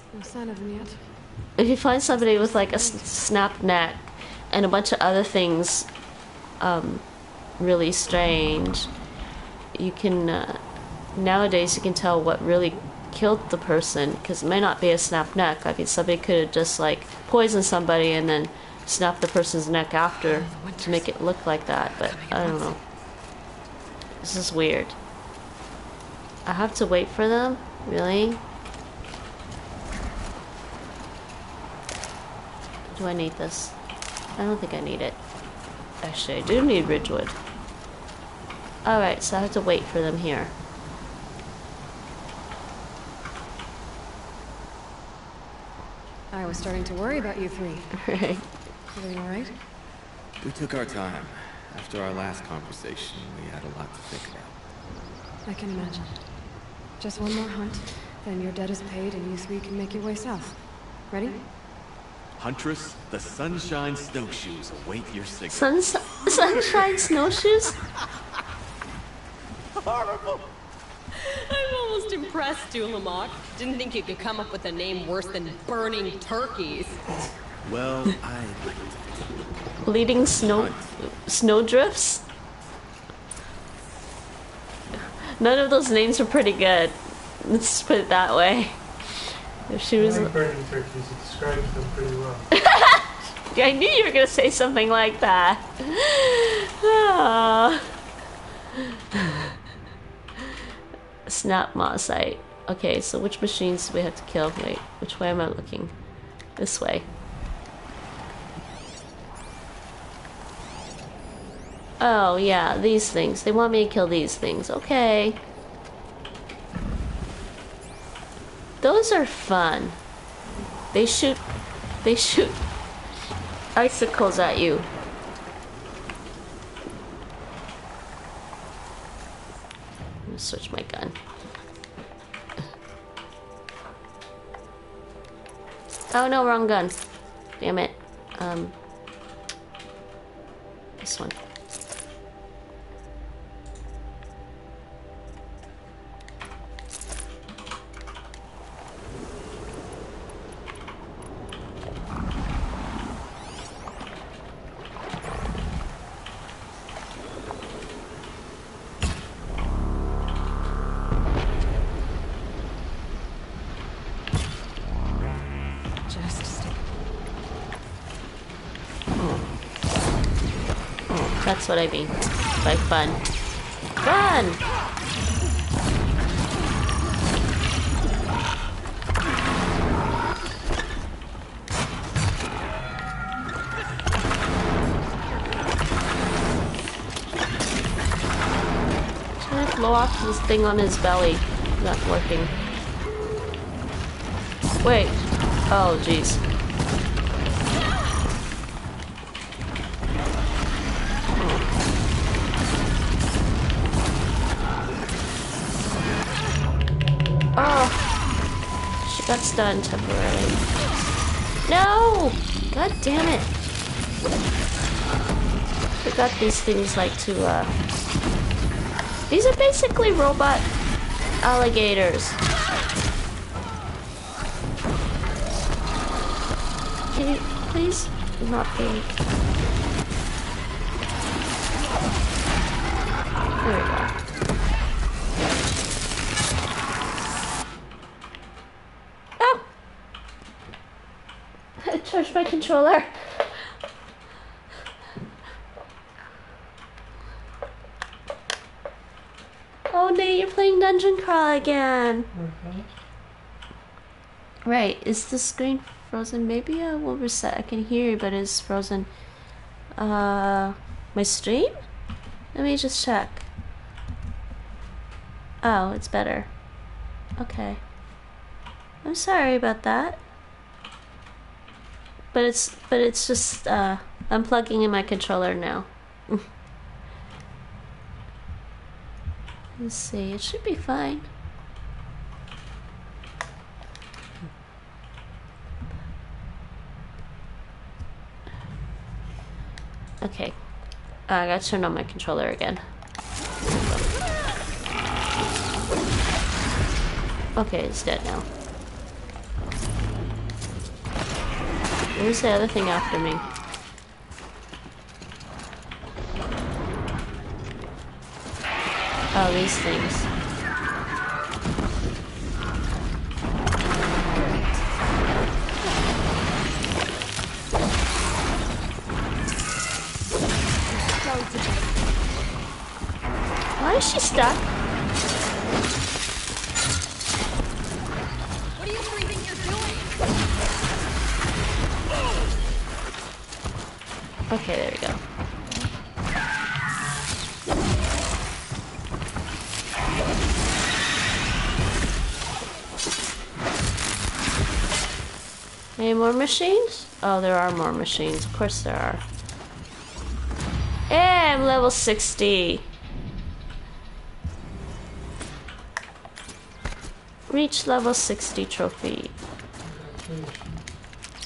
if you find somebody with like a snap neck and a bunch of other things um, really strange, you can uh, nowadays you can tell what really killed the person because it may not be a snap neck. I mean, somebody could have just like poisoned somebody and then snapped the person's neck after to make it look like that. But I don't know. This is weird. I have to wait for them, really. Do I need this? I don't think I need it. Actually, I do need Ridgewood. Alright, so I have to wait for them here. I was starting to worry about you three. Right. Everything alright? We took our time. After our last conversation, we had a lot to think about. I can imagine. Just one more hunt, then your debt is paid and you three can make your way south. Ready? Huntress, the Sunshine Snowshoes await your signal. Suns sunshine snowshoes? (laughs) Horrible. I'm almost impressed, Dulamok. Didn't think you could come up with a name worse than burning turkeys. Well, I Bleeding snow snowdrifts? None of those names are pretty good. Let's put it that way. If she I was like burning turkeys. It describes them pretty well. (laughs) I knew you were gonna say something like that. Ah. Snap Mossite. Okay, so which machines do we have to kill? Wait, which way am I looking? This way. Oh, yeah, these things. They want me to kill these things. Okay. Those are fun. They shoot. They shoot (laughs) icicles at you. Gonna switch my gun. Oh no, wrong gun. Damn it. Um. This one. what I mean. By fun. Fun! Should I blow off this thing on his belly? Not working. Wait. Oh, jeez. Got stunned temporarily. No! God damn it. Forgot these things like to, uh... These are basically robot alligators. Can you please not be... Oh, Nate, you're playing Dungeon Crawl again. Right, is the screen frozen? Maybe I will reset. I can hear you, but it's frozen. Uh, my stream? Let me just check. Oh, it's better. Okay. I'm sorry about that. But it's but it's just uh I'm plugging in my controller now. Let's see, it should be fine. Okay. Uh, I gotta turn on my controller again. Okay, it's dead now. Where's the other thing after me? Oh, these things. Why is she stuck? Okay, there we go. Any more machines? Oh, there are more machines. Of course there are. Hey, I'm level 60. Reach level 60 trophy.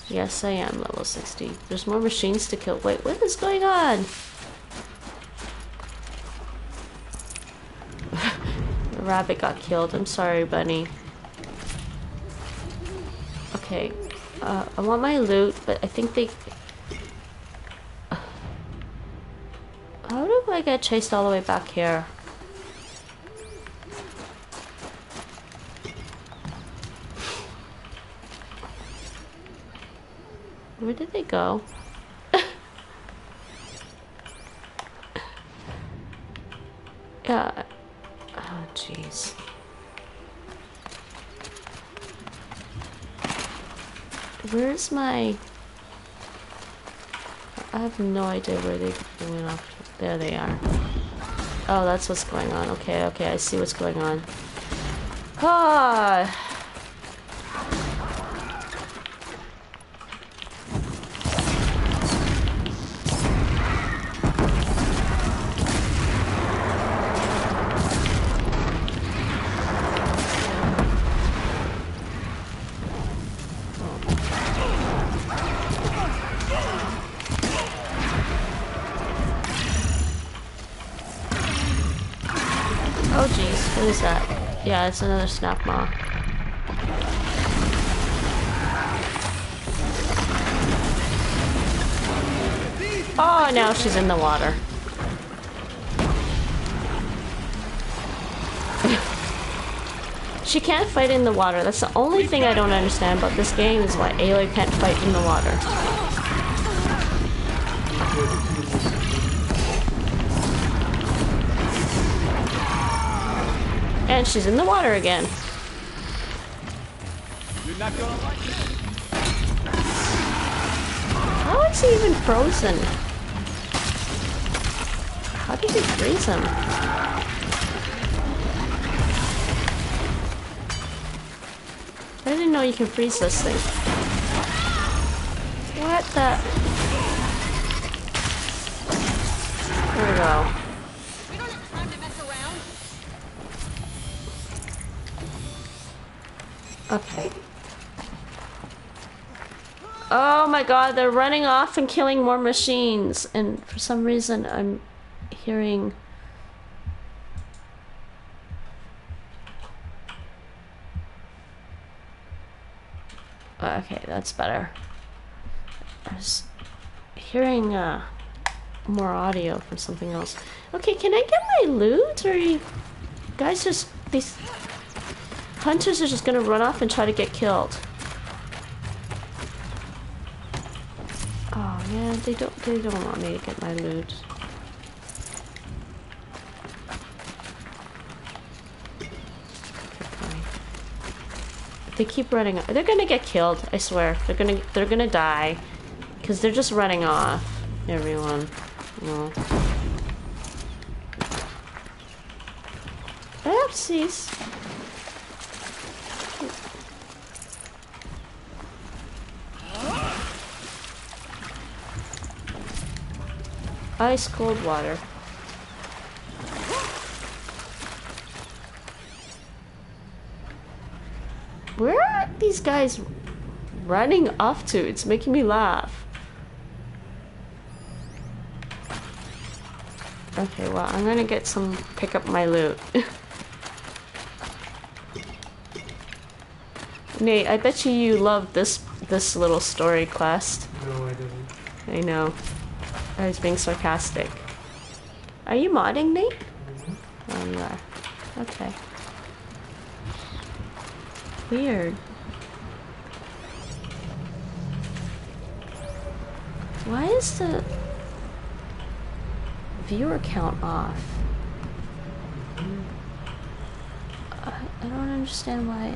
Yes, I am level 60. There's more machines to kill. Wait, what is going on? (laughs) the rabbit got killed. I'm sorry, bunny. Okay. Uh, I want my loot, but I think they... (sighs) How do I get chased all the way back here? Where did they go? (laughs) yeah. Oh, jeez. Where's my... I have no idea where they went off. There they are. Oh, that's what's going on. Okay, okay, I see what's going on. Ah! Yeah, it's another Snapmaw. Oh, now she's in the water. (laughs) she can't fight in the water. That's the only thing I don't understand about this game is why Aloy can't fight in the water. And she's in the water again. How is he even frozen? How did he freeze him? I didn't know you can freeze this thing. What the? There we go. Okay. Oh my god, they're running off and killing more machines. And for some reason, I'm hearing. Okay, that's better. I was hearing uh, more audio from something else. Okay, can I get my loot? Or you guys just. These hunters are just gonna run off and try to get killed. Oh man, they don't they don't want me to get my loot. They keep running. They're gonna get killed. I swear. They're gonna they're gonna die, because they're just running off. Everyone. No. Oopsies. Ice cold water. Where are these guys running off to? It's making me laugh. Okay, well, I'm gonna get some, pick up my loot. (laughs) Nate, I bet you you love this this little story quest. No, I didn't. I know. I was being sarcastic. Are you modding, me? Oh, you are. Okay. Weird. Why is the viewer count off? I, don't understand why.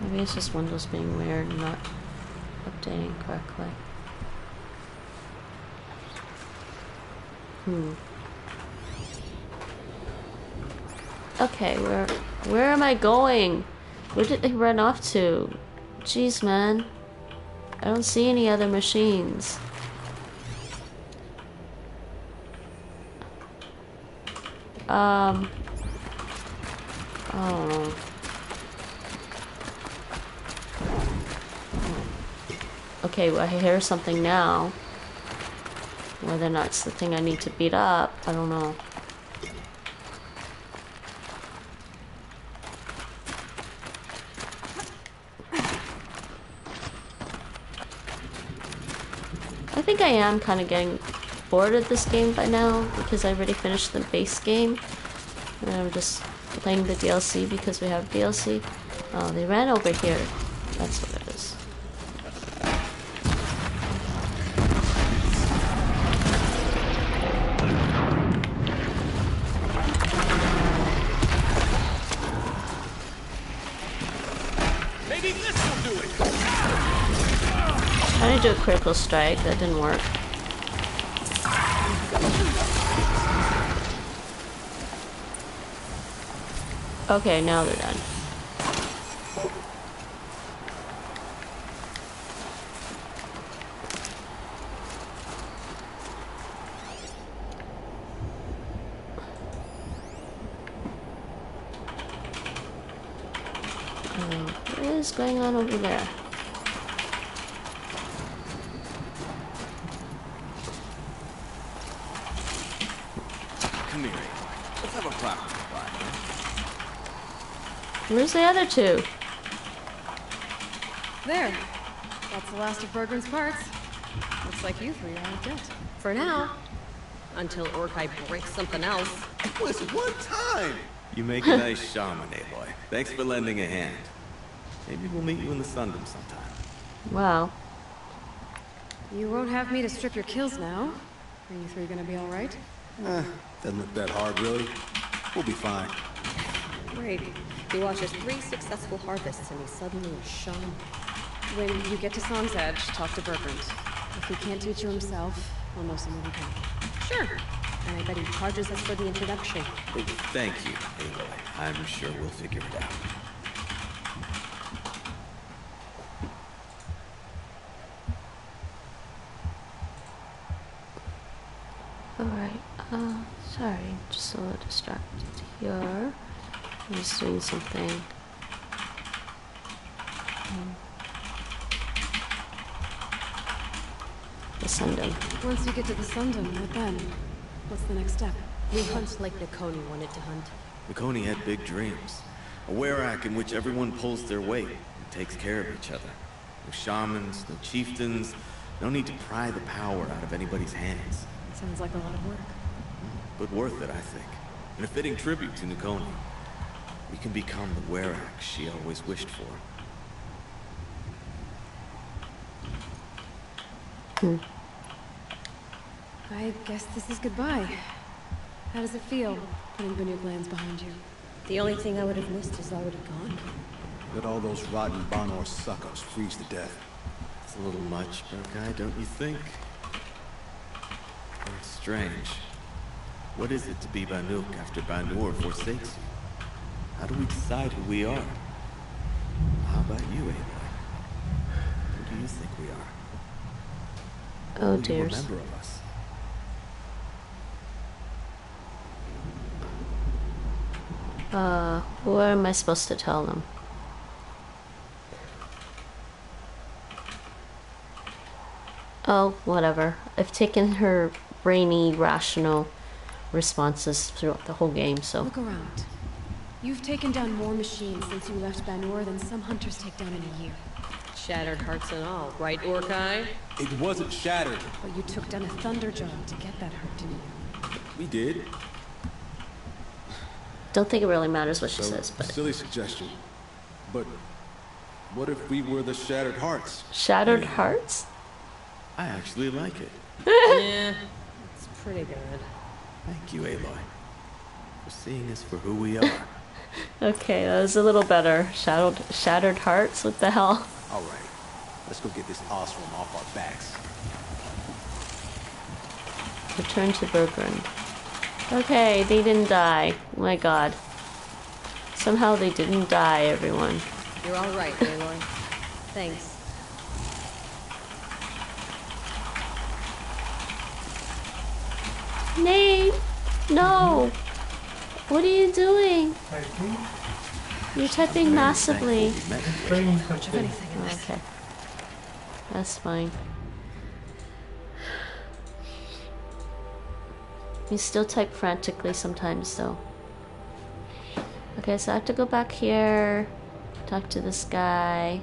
Maybe it's just Windows being weird and not updating correctly. Hmm. Okay, where where am I going? Where did they run off to? Jeez, man. I don't see any other machines. Um. Oh. Okay, well, I hear something now. Whether or not it's the thing I need to beat up, I don't know. I think I am kind of getting bored of this game by now because I already finished the base game. And I'm just playing the DLC because we have DLC. Oh, they ran over here. That's what do a critical strike, that didn't work. Okay, now they're done. Oh, what is going on over there? Come here. Let's have a proper goodbye. Where's the other two? There. That's the last of Bergren's parts. Looks like you three are out of. For now. Until Orkai breaks something else. It was one time. You make a nice shaman, Aloy. Thanks for lending a hand. Maybe we'll meet you in the Sundom sometime. Wow. You won't have me to strip your kills now. Are you three gonna be alright? Eh, doesn't look that hard, really. We'll be fine. Great. He watches three successful harvests and he suddenly is shown. When you get to Song's Edge, talk to Bertrand. If he can't teach you himself, we'll know someone who can. Sure. And I bet he charges us for the introduction. Thank you, Aloy. I'm sure we'll figure it out. Alright, uh, sorry, just a little distracted here. I'm just doing something. Um, the Sundom. Once you get to the Sundom, what then? What's the next step? We hunt like Nakoni wanted to hunt. Nakoni had big dreams. A Werak in which everyone pulls their weight and takes care of each other. No shamans, no chieftains, no need to pry the power out of anybody's hands. Sounds like a lot of work. But worth it, I think. And a fitting tribute to Nakoni. We can become the Werak she always wished for. Hmm. I guess this is goodbye. How does it feel, putting Banuk lands behind you? The only thing I would have missed is already gone. Let all those rotten Bonor suckers freeze to death. It's a little much, Burkai, don't you think? Or it's strange. What is it to be Banuk after Banur forsakes you? How do we decide who we are? How about you, Aloy? Who do you think we are? Oh Who do you dears. remember of us? Uh, what am I supposed to tell them? Oh, whatever. I've taken her brainy, rational responses throughout the whole game, so. Look around. You've taken down more machines since you left Banur than some hunters take down in a year. Shattered hearts and all, right, Orkai? It wasn't shattered. But you took down a Thunderjaw to get that hurt, didn't you? We did. Don't think it really matters what she So, says, but. silly suggestion. But what if we were the shattered hearts? Shattered hearts? I actually like it. (laughs) yeah, it's pretty good. Thank you, Aloy, for seeing us for who we are. (laughs) Okay, that was a little better. Shattered, shattered hearts? What the hell? All right, let's go get this Oseram off our backs. Return to Bergrand. Okay, they didn't die. Oh my god. Somehow they didn't die, everyone. You're all right, Aloy. Thanks. Nate! No! What are you doing? You're typing massively. Okay. That's fine. You still type frantically sometimes, though. Okay, so I have to go back here, talk to this guy.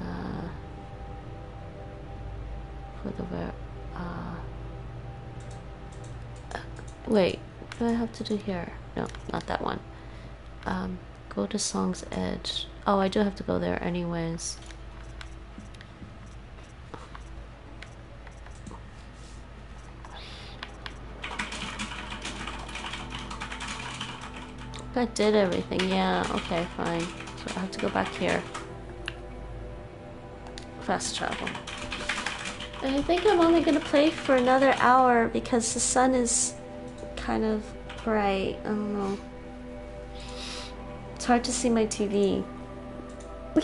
Uh, for the where? Uh, wait, do I have to do here? No, not that one. Um, go to Song's Edge. Oh, I do have to go there anyways. I did everything, yeah, okay, fine. So I have to go back here. Fast travel. I think I'm only gonna play for another hour because the sun is kind of bright. I don't know. It's hard to see my TV. (laughs)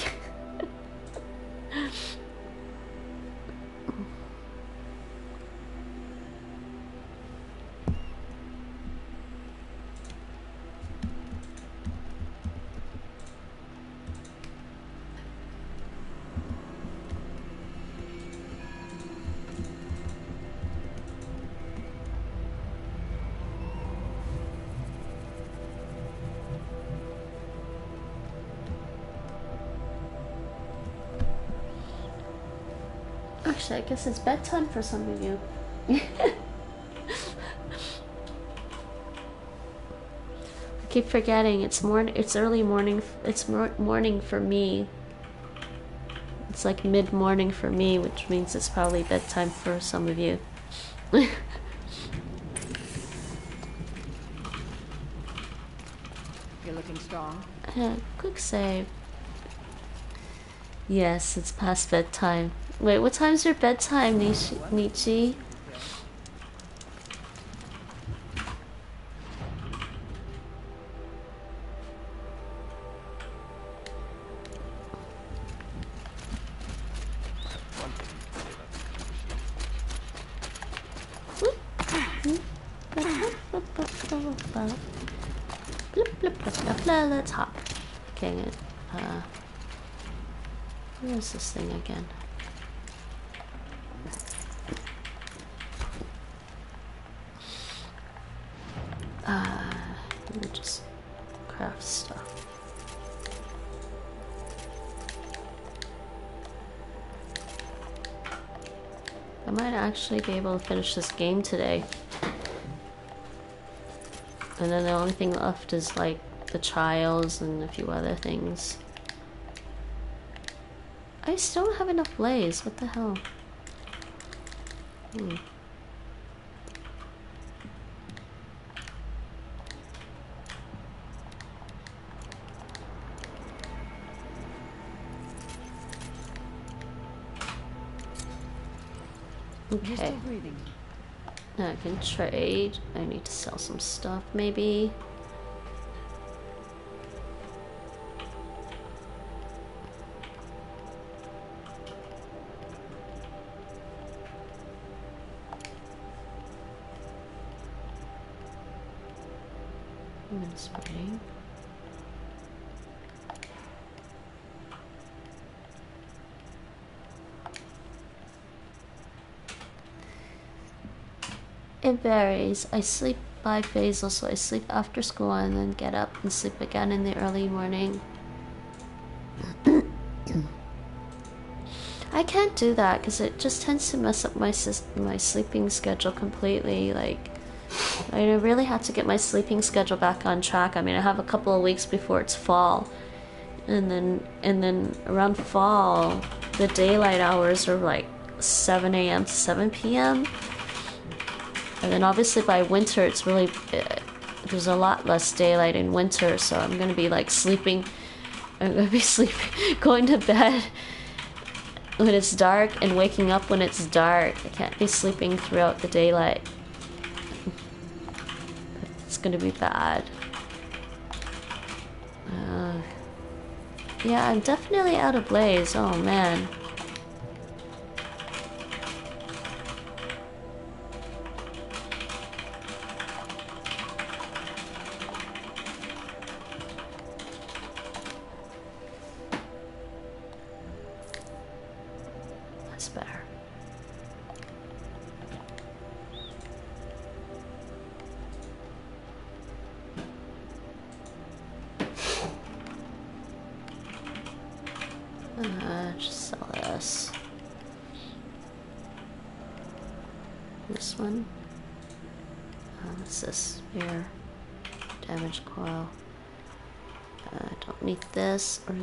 Actually, I guess it's bedtime for some of you. (laughs) I keep forgetting it's morning. It's early morning. It's mor- morning for me. It's like mid morning for me, which means it's probably bedtime for some of you. (laughs) You're looking strong. (laughs) Uh, quick save. Yes, it's past bedtime. Wait, what time's your bedtime, Nishi? Nietzsche? Is this thing again? Uh, let me just craft stuff. I might actually be able to finish this game today. And then the only thing left is like the trials and a few other things. I still don't have enough blaze. What the hell? Hmm. Okay. I can trade. I need to sell some stuff, maybe. Varies. I sleep by phasal, so I sleep after school and then get up and sleep again in the early morning. (coughs) I can't do that because it just tends to mess up my my sleeping schedule completely. Like, I really have to get my sleeping schedule back on track. I mean, I have a couple of weeks before it's fall, and then and then around fall, the daylight hours are like 7 a.m. to 7 p.m. And then obviously by winter, it's really uh, there's a lot less daylight in winter, so I'm gonna be like sleeping. I'm gonna be (laughs) sleeping, going to bed when it's dark and waking up when it's dark. I can't be sleeping throughout the daylight. It's gonna be bad. Uh, yeah, I'm definitely out of blaze. Oh man.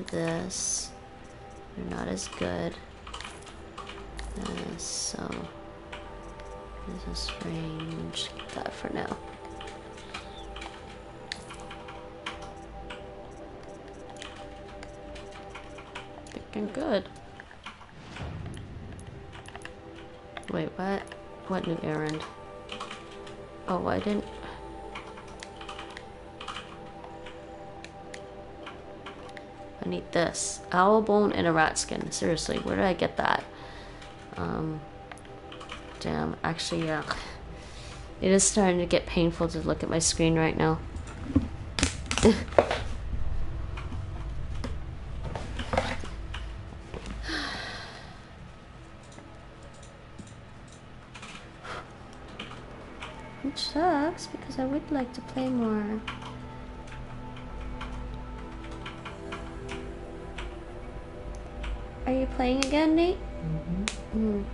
This this. They're not as good. Uh, so, this is range. That for now. Thinking good. Wait, what? What new errand? Oh, I didn't. This. Owl bone and a rat skin. Seriously, where did I get that? Um, damn, actually, yeah. It is starting to get painful to look at my screen right now. (sighs) Which sucks because I would like to play more. Again, Nate? Mm-hmm. Mm.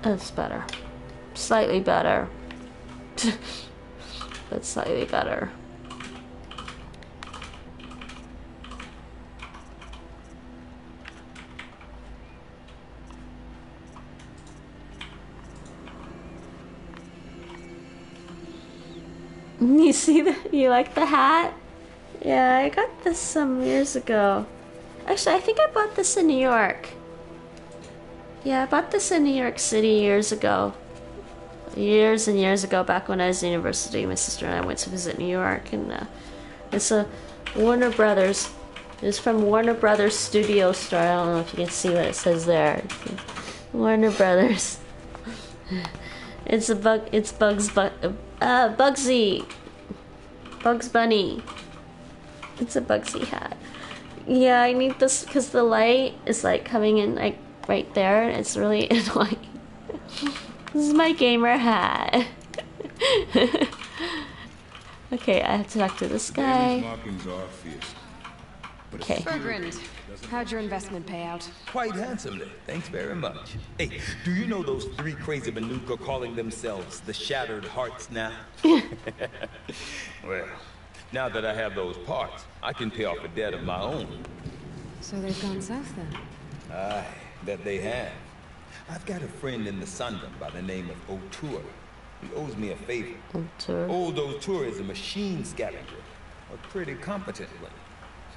That's better. Slightly better. (laughs) but slightly better. (laughs) You see? You like the hat? Yeah, I got this some years ago. Actually, I think I bought this in New York. Yeah, I bought this in New York City years ago. Years and years ago, back when I was in university, my sister and I went to visit New York, and uh, it's a Warner Brothers It's from Warner Brothers Studio Store. I don't know if you can see what it says there. Warner Brothers. (laughs) It's a bug. It's Bugs. Bu- uh, Bugsy. Bugs Bunny. It's a Bugsy hat. Yeah, I need this because the light is like coming in like right there. and It's really (laughs) annoying. this is my gamer hat. (laughs) okay, I have to talk to this guy. markings are. Okay. Bergrand, how'd your investment pay out? Quite handsomely. Thanks very much. Hey, do you know those three crazy Manuka calling themselves the Shattered Hearts now? (laughs) well, now that I have those parts, I can pay off a debt of my own. So they've gone south then. Aye, that they have. I've got a friend in the Sundom by the name of O'Toole. He owes me a favor. O'Toole. Old O'Toole is a machine scavenger, a pretty competent one.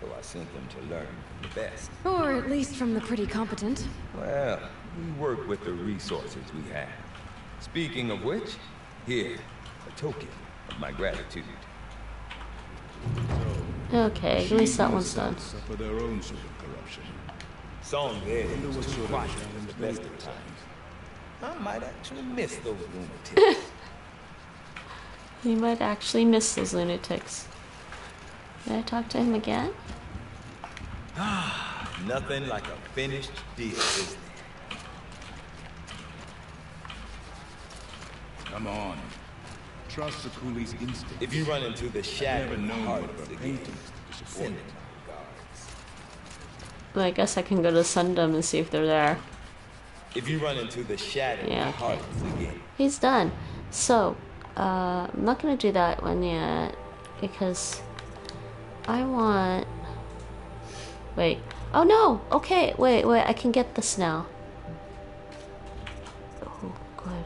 So I sent them to learn from the best. Or at least from the pretty competent. Well, we work with the resources we have. Speaking of which, here, a token of my gratitude. Okay, at least that one's done. Suffer their own sort of corruption. Song there Wonder what is too sort of quiet challenge the best of times. I might actually miss those lunatics. (laughs) You might actually miss those lunatics. Did I talk to him again? Ah, (sighs) Nothing like a finished deal, is there? Come on. Trust the coolie's instinct. If you run into the I've shattered never known hearts of her again, paintings to disappoint send me. them my regards. Well, I guess I can go to Sundom and see if they're there. If you run into the shattered Yeah, okay. hearts again, He's done. So, uh, I'm not gonna do that one yet because I want. Wait. Oh no! Okay, wait, wait. I can get this now. Oh, good.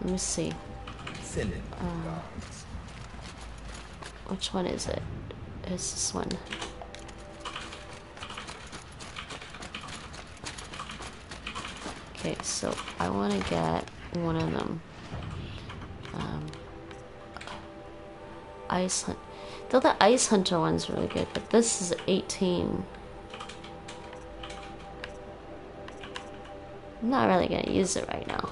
Let me see. Uh. Which one is it? It's this one. Okay, so I want to get one of them. Um, ice hunt. Though the ice hunter one's really good, but this is 18. I'm not really gonna use it right now.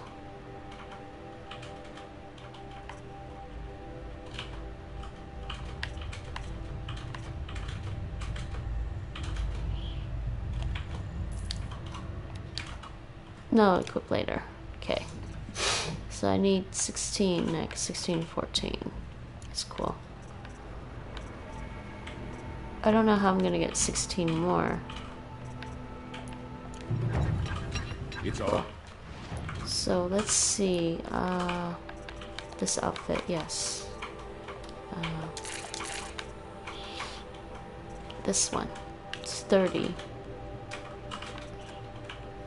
No, equip later. Okay. (laughs) So I need 16 next. 16, 14. That's cool. I don't know how I'm gonna get 16 more. It's all. So let's see. Uh, this outfit, yes. Uh, this one. It's 30.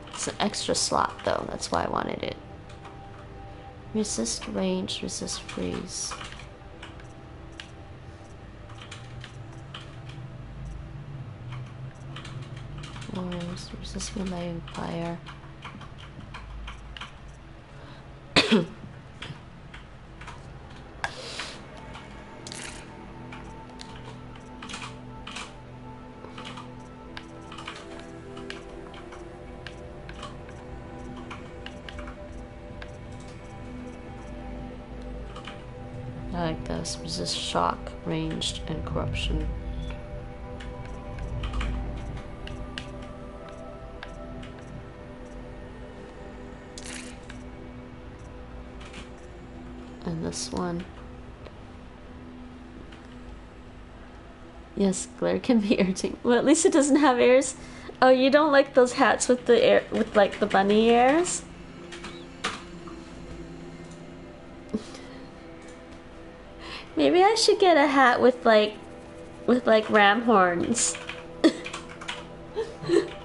It's an extra slot though, that's why I wanted it. Resist range, resist freeze. Resist melee and fire. I like this. Resist shock, ranged, and corruption. This one. Yes, glare can be (laughs) irritating. Well, at least it doesn't have ears. Oh, you don't like those hats with the air with like the bunny ears? (laughs) Maybe I should get a hat with like with like ram horns. (laughs)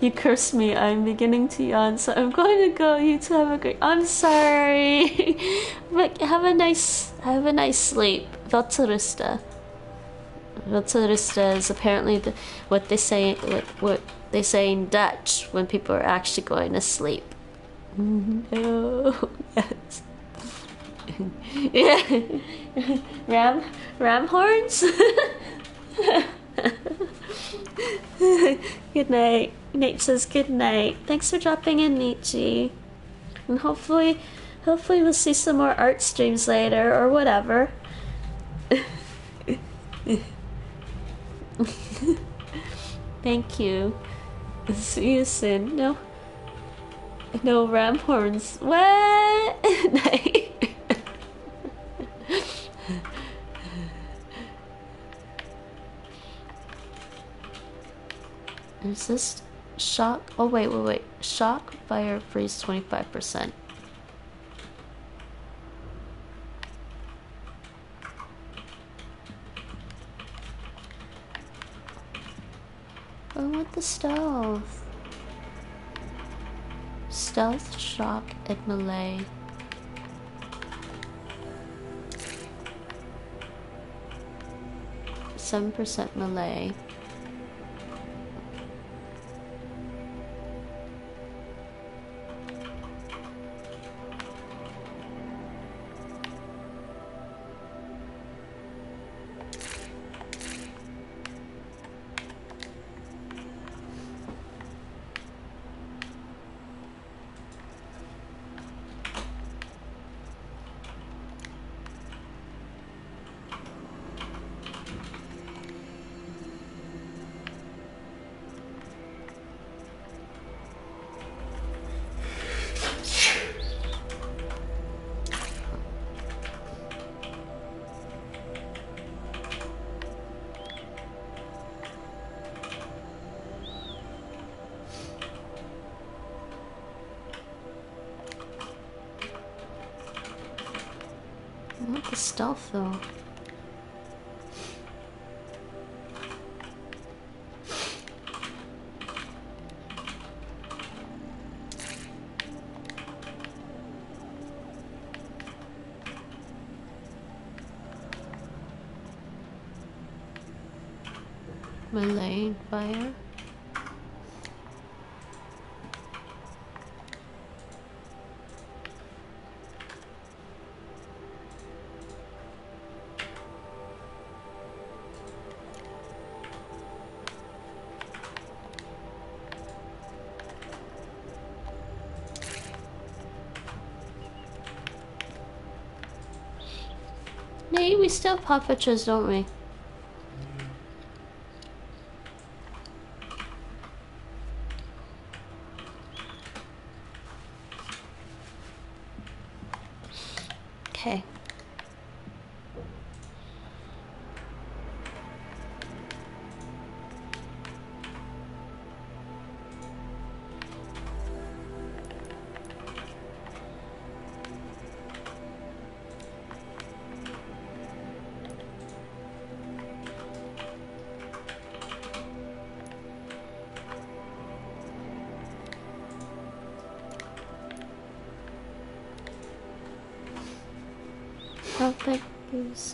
you cursed me. I'm beginning to yawn, so I'm going to go. You two have a great. I'm sorry, (laughs) but have a nice have a nice sleep. Velturista. Velturista is apparently the, what they say what, what they say in Dutch when people are actually going to sleep. No, mm-hmm. (laughs) yes. yeah. (laughs) ram ram horns. good night. Nate says good night. Thanks for dropping in, Nietzsche. And hopefully hopefully we'll see some more art streams later or whatever. (laughs) Thank you. See you soon. No. No ram horns. What? (laughs) Is (laughs) this shock? Oh wait, wait, wait. Shock, fire, freeze, twenty-five percent. I want the stealth. Stealth, shock, and melee. Seven percent melee. The stealth though. Fire. We still paw pictures, don't we?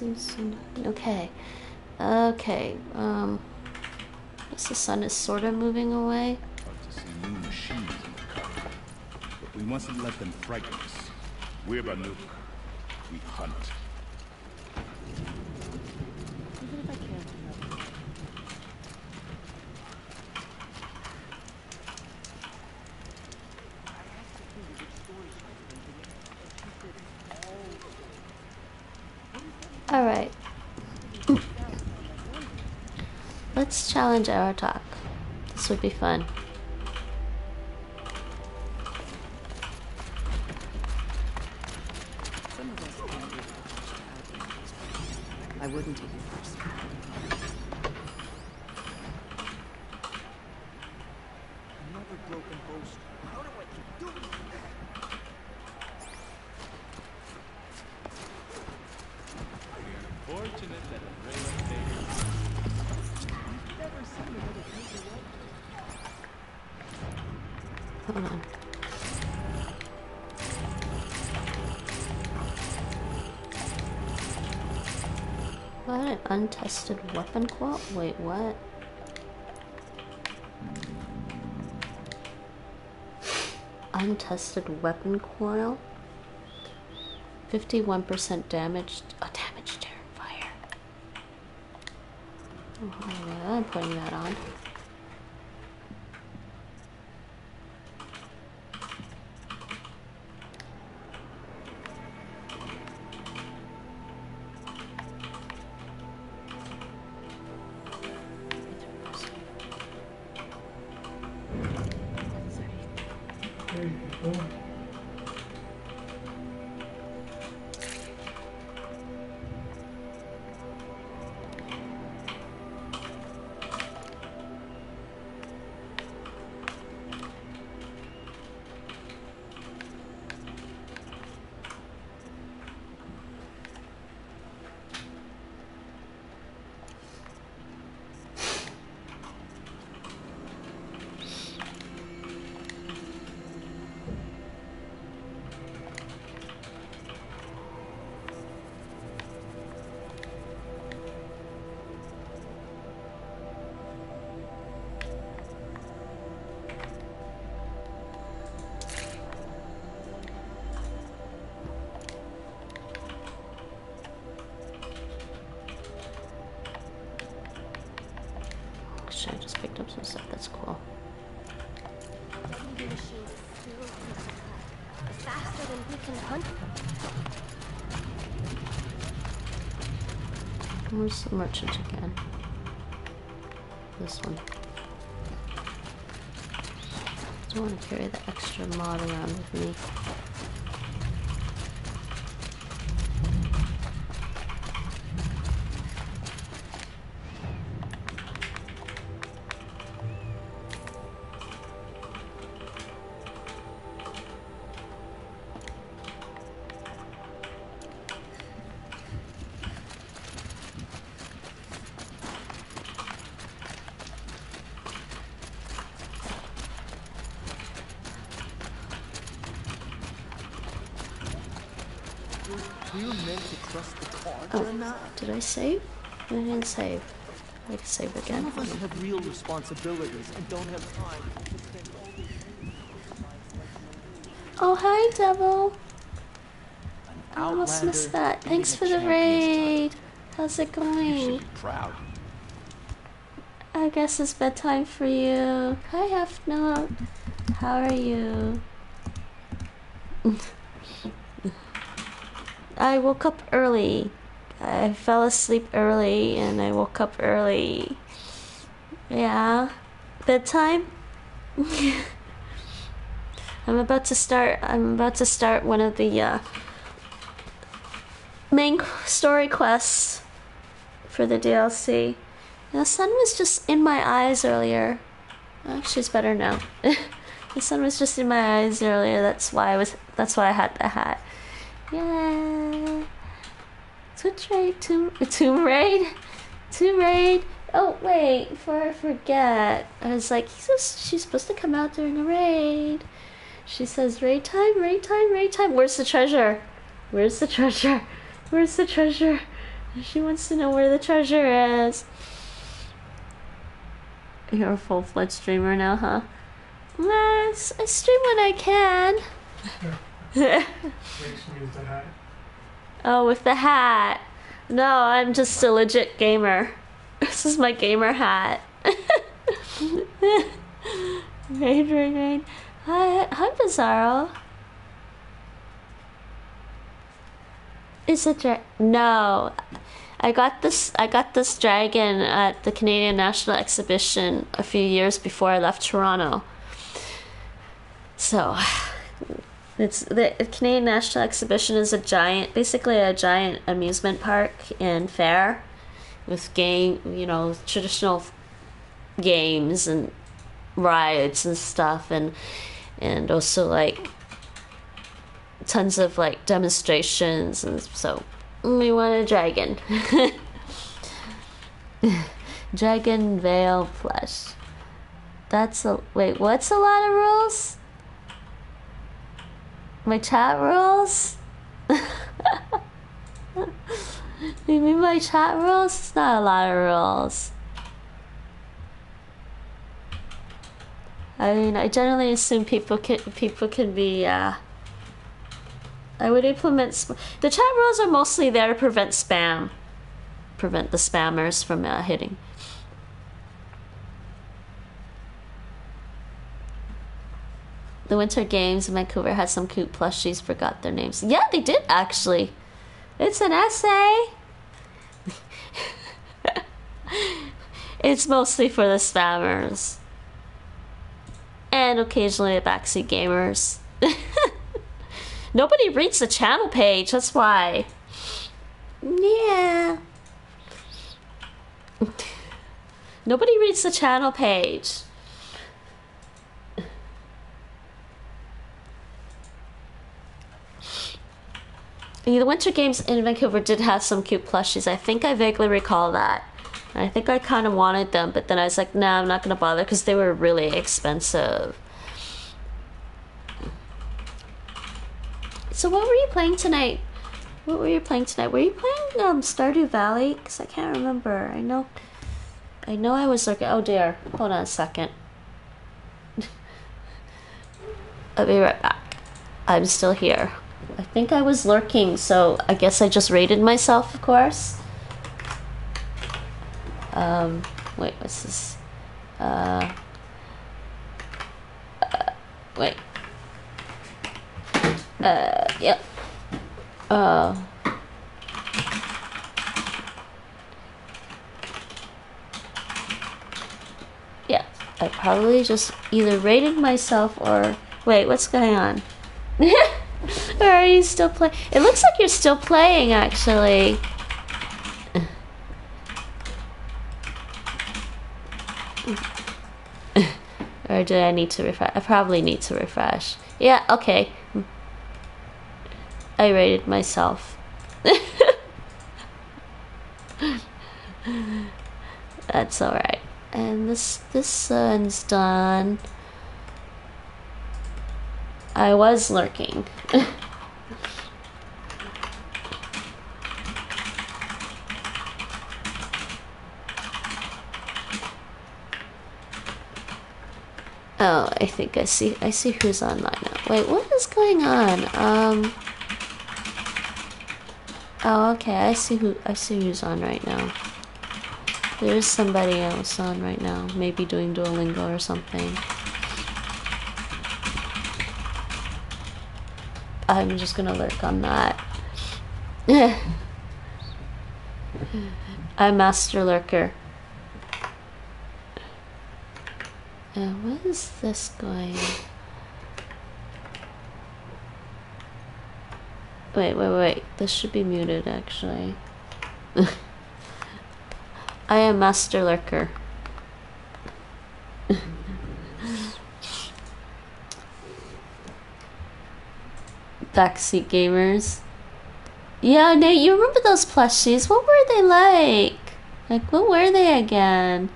Okay. Okay. Um. I guess the sun is sort of moving away. But we mustn't let them frighten us. We're Banuk. We hunt. Alright. Let's challenge our talk. This would be fun. I wouldn't take. Untested weapon quote? Wait, what? Untested weapon coil? 51% damage. Oh, damage to fire. Oh, I'm putting that on. Where's the merchant again? This one. Don't want to carry the extra mod around with me. Did I save? I didn't save. I can save Some again. of us have real responsibilities and don't have time to spend all day Oh, hi, Devil. I almost missed that. Thanks for the raid. How's it going? proud. I guess it's bedtime for you. Hi, Note. How are you? (laughs) I woke up early. I fell asleep early and I woke up early. Yeah. Bedtime? (laughs) I'm about to start I'm about to start one of the uh, main story quests for the DLC. The sun was just in my eyes earlier. It's better now. (laughs) the sun was just in my eyes earlier. That's why I was. That's why I had the hat. Yeah. Twitch raid, tomb, tomb raid, tomb raid. Oh wait, before I forget, I was like, she's supposed to come out during a raid. She says, raid time, raid time, raid time. Where's the treasure? Where's the treasure? Where's the treasure? She wants to know where the treasure is. You're a full fledged streamer now, huh? Yes, I stream when I can. Makes me use the hat. Oh, with the hat. No, I'm just a legit gamer. (laughs) This is my gamer hat. raid, raid, raid. Hi, hi, Bizarro. Is it no? I got this. I got this dragon at the Canadian National Exhibition a few years before I left Toronto. So, it's the Canadian National Exhibition is a giant, basically a giant amusement park and fair, with game, you know, traditional games and rides and stuff, and and also like tons of like demonstrations, and so we want a dragon. (laughs) dragon veil plush. That's a wait. What's a lot of rules? My chat rules? (laughs) you mean my chat rules? It's not a lot of rules. I mean, I generally assume people can people can be uh, I would implement. The chat rules are mostly there to prevent spam, prevent the spammers from uh, hitting. The Winter Games in Vancouver had some cute plushies. Forgot their names. Yeah, they did actually. It's an essay. (laughs) it's mostly for the spammers. And occasionally the backseat gamers. (laughs) Nobody reads the channel page, that's why. Yeah. (laughs) Nobody reads the channel page. The Winter Games in Vancouver did have some cute plushies. I think I vaguely recall that. I think I kind of wanted them, but then I was like, nah, I'm not gonna bother because they were really expensive. So, what were you playing tonight? What were you playing tonight? Were you playing um, Stardew Valley? Because I can't remember. I know, I know I was looking. Oh dear, hold on a second. (laughs) I'll be right back. I'm still here. I think I was lurking, so I guess I just rated myself, of course. Um, wait, what's this? Uh, uh wait. Uh, yep. Uh. Yeah, I probably just either rated myself or. Wait, what's going on? (laughs) or are you still playing? It looks like you're still playing, actually. or do I need to refresh? I probably need to refresh. Yeah, okay. I rated myself. (laughs) That's alright. And this this one's done. I was lurking. (laughs) Oh, I think I see I see who's online now. Wait, what is going on? Um Oh, okay. I see who I see who's on right now. There's somebody else on right now, maybe doing Duolingo or something. I'm just gonna lurk on that. I'm Master Lurker. Uh, what is this going? Wait, wait, wait. This should be muted, actually. (laughs) I am Master Lurker. Backseat gamers. Yeah, Nate, you remember those plushies? What were they like? Like, what were they again?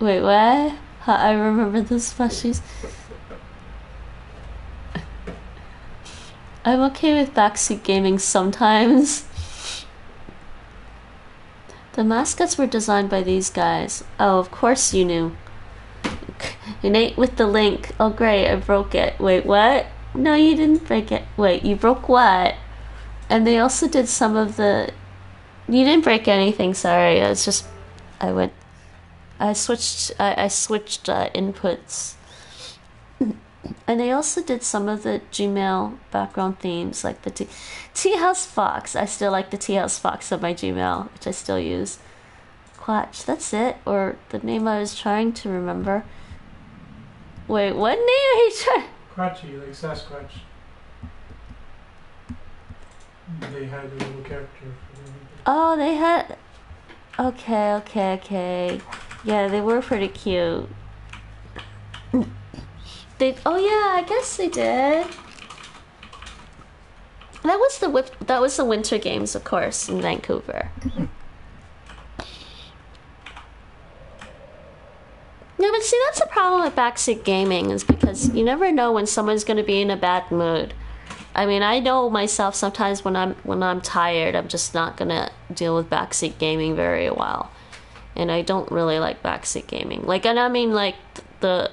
Wait, what? I remember those plushies. (laughs) I'm okay with backseat gaming sometimes. (laughs) The mascots were designed by these guys. Oh, of course you knew. (laughs) Innate with the link. Oh, great, I broke it. Wait, what? No, you didn't break it. Wait, you broke what? And they also did some of the. You didn't break anything. Sorry, it's just I went. I switched. I, I switched uh, inputs. (clears throat) And they also did some of the Gmail background themes, like the T, Tea House Fox. I still like the Tea House Fox on my Gmail, which I still use. Quatch, that's it, or the name I was trying to remember. Wait, what name are you trying? Quatchi, like Sasquatch. They had a little character. Oh, they had. Okay, okay, okay. Yeah, they were pretty cute. They. Oh yeah, I guess they did. That was the. That was the Winter Games, of course, in Vancouver. No, but see, that's the problem with backseat gaming is because you never know when someone's going to be in a bad mood. I mean, I know myself sometimes when I'm when I'm tired, I'm just not gonna deal with backseat gaming very well, and I don't really like backseat gaming. Like, and I mean like the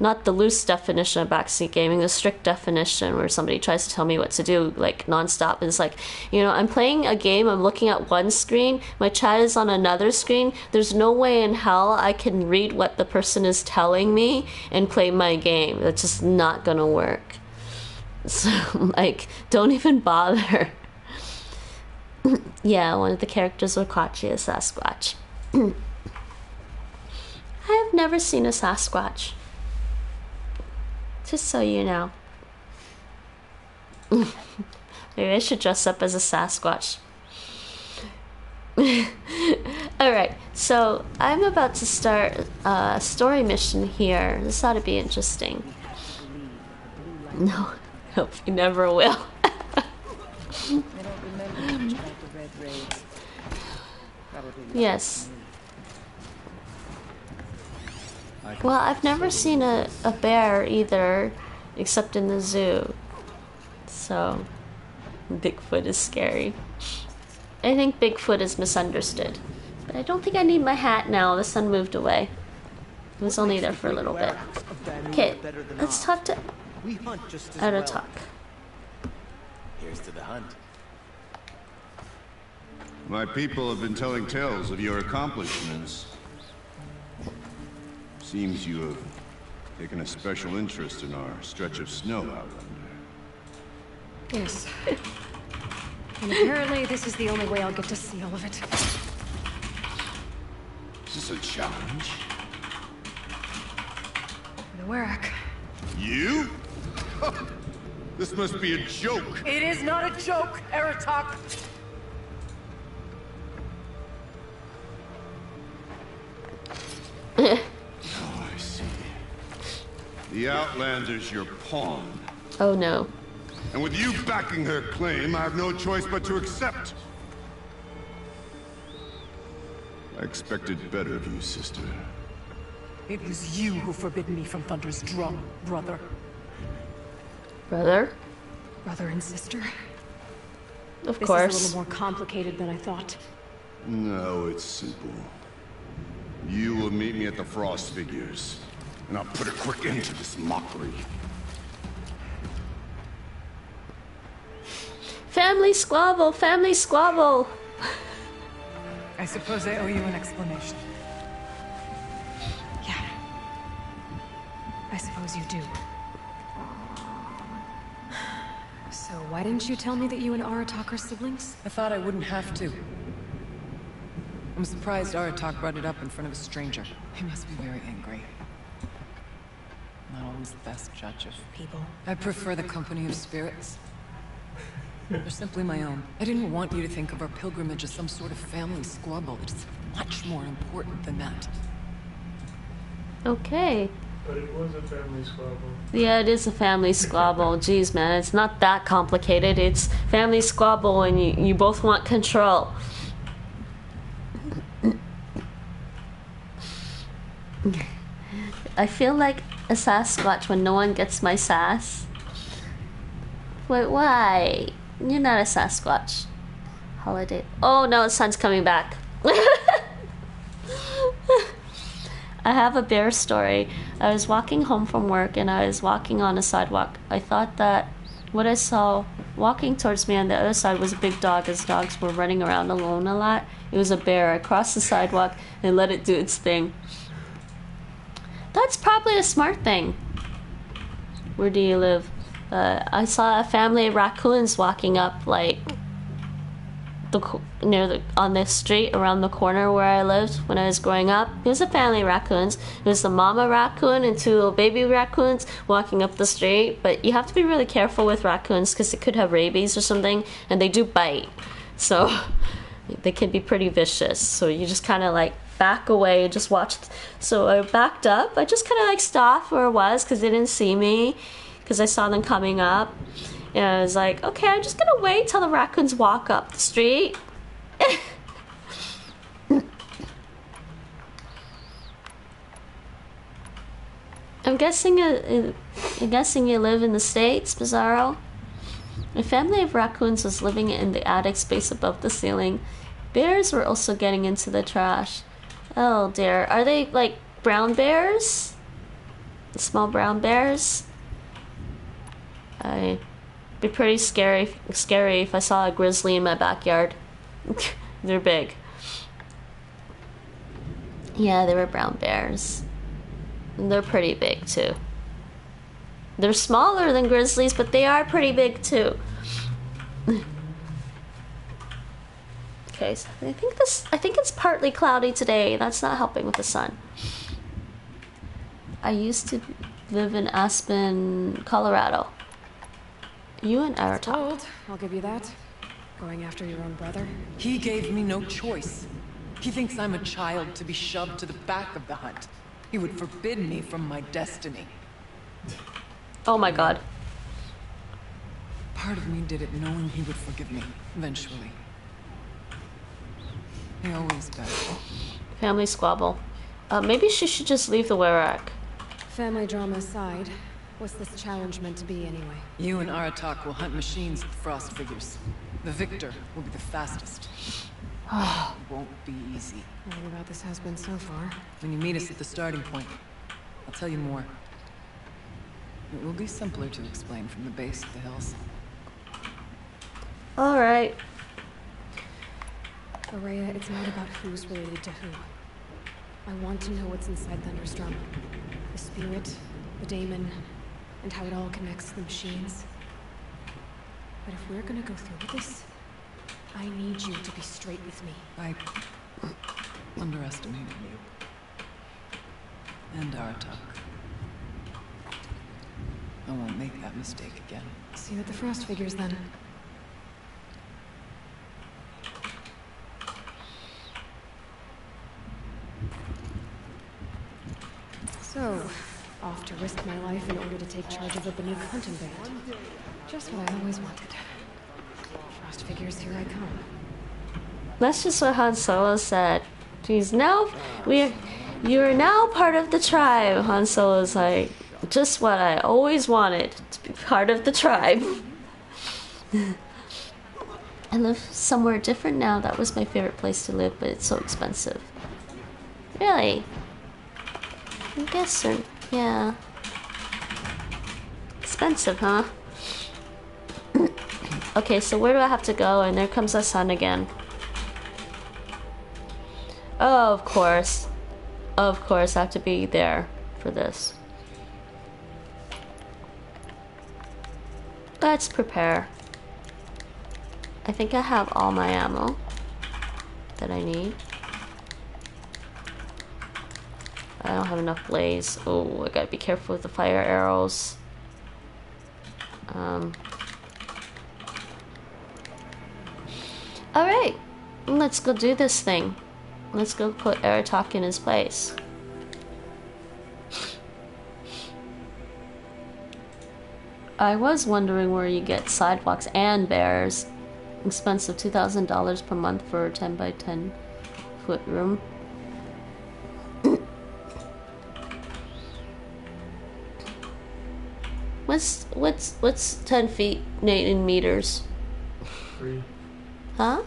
not the loose definition of backseat gaming, the strict definition where somebody tries to tell me what to do like nonstop. And it's like, you know, I'm playing a game, I'm looking at one screen, my chat is on another screen. There's no way in hell I can read what the person is telling me and play my game. That's just not gonna work. (laughs) So, like, don't even bother. (laughs) yeah, one of the characters was Quatchi, a Sasquatch. (clears throat) I have never seen a Sasquatch. Just so you know. (laughs) Maybe I should dress up as a Sasquatch. (laughs) Alright, so I'm about to start a story mission here. This ought to be interesting. (laughs) No, hope you never will. yes. Well, I've never seen a, a bear either, except in the zoo. So, Bigfoot is scary. I think Bigfoot is misunderstood. But I don't think I need my hat now. The sun moved away. It was only there for a little bit. Okay, let's talk to We hunt just as Out well. of talk. Here's to the hunt. My people have been telling tales of your accomplishments. Seems you have taken a special interest in our stretch of snow outlander. Yes. (laughs) And apparently this is the only way I'll get to see all of it. Is this a challenge? The Werak. You? (laughs) this must be a joke. It is not a joke, Aratak! I (laughs) see. The Outlander's your pawn. Oh no. And with you backing her claim, I have no choice but to accept. I expected better of you, sister. It was you who forbidden me from Thunder's drum, brother. Brother? Brother and sister? Of this course. is a little more complicated than I thought. No, it's simple. You will meet me at the Frost Figures, and I'll put a quick end to this mockery. Family squabble, family squabble. I suppose I owe you an explanation. Yeah. I suppose you do. So why didn't you tell me that you and Aratak are siblings? I thought I wouldn't have to. I'm surprised Aratak brought it up in front of a stranger. He must be very angry. Not always the best judge of people. I prefer the company of spirits. They're simply my own. I didn't want you to think of our pilgrimage as some sort of family squabble. It's much more important than that. Okay. But it was a family squabble. Yeah, it is a family squabble. (laughs) Jeez, man, it's not that complicated. It's family squabble and you, you both want control. (laughs) I feel like a Sasquatch when no one gets my sass. Wait, why? You're not a Sasquatch. Holiday. Oh no, the sun's coming back. (laughs) I have a bear story. I was walking home from work and I was walking on a sidewalk. I thought that what I saw walking towards me on the other side was a big dog, as dogs were running around alone a lot. It was a bear. I crossed the sidewalk and let it do its thing. That's probably a smart thing. Where do you live? Uh, I saw a family of raccoons walking up, like the near the on the street around the corner where I lived when I was growing up. It was a family of raccoons. It was the mama raccoon and two little baby raccoons walking up the street. But you have to be really careful with raccoons because they could have rabies or something, and they do bite. So (laughs) they can be pretty vicious. So you just kind of like back away, and just watch. So I backed up. I just kind of like stopped where I was because they didn't see me because I saw them coming up. And I was like, okay, I'm just gonna wait till the raccoons walk up the street. (laughs) I'm guessing, uh, I'm guessing you live in the states, Bizarro. A family of raccoons was living in the attic space above the ceiling. Bears were also getting into the trash. Oh dear, are they like brown bears? small brown bears. I'd be pretty scary scary if I saw a grizzly in my backyard. (laughs) They're big. Yeah, they were brown bears. They're pretty big too. They're smaller than grizzlies, but they are pretty big too. (laughs) okay, I think this I think it's partly cloudy today. That's not helping with the sun. I used to live in Aspen, Colorado. You and Eric. Told. I'll give you that. Going after your own brother. He gave me no choice. He thinks I'm a child to be shoved to the back of the hunt. He would forbid me from my destiny. Oh my god. Part of me did it knowing he would forgive me, eventually. He always does. Family squabble. Uh, maybe she should just leave the Werak. Family drama aside, what's this challenge meant to be anyway? You and Aratak will hunt machines with frost figures. The victor will be the fastest. (sighs) it won't be easy. What about this has been so far? When you meet us at the starting point, I'll tell you more. It will be simpler to explain from the base of the hills. Alright. Araya, it's not about who's related to who. I want to know what's inside Thunder's Drum. The spirit, the daemon, and how it all connects to the machines. But if we're gonna go through with this, I need you to be straight with me. I underestimated you. And Aratak. I won't make that mistake again. See you at the Frost figures then. So, off to risk my life in order to take charge of a Banuk hunting band. Just what I always wanted. Frost figures, here I come. That's just what Han Solo said. He's now we you are now part of the tribe. Han Solo's like just what I always wanted to be part of the tribe. (laughs) I live somewhere different now. That was my favorite place to live, but it's so expensive. Really? I guess so. Yeah. Expensive, huh? (coughs) okay, so where do I have to go? And there comes the sun again. Oh, of course. Of course, I have to be there for this. Let's prepare. I think I have all my ammo that I need. I don't have enough blaze. Oh, I gotta be careful with the fire arrows. Um. Alright, let's go do this thing. Let's go put Aratak in his place. I was wondering where you get sidewalks and bears. Expensive $2,000 per month for a 10 by 10 foot room. What's what's what's 10 feet in meters? Three. Huh?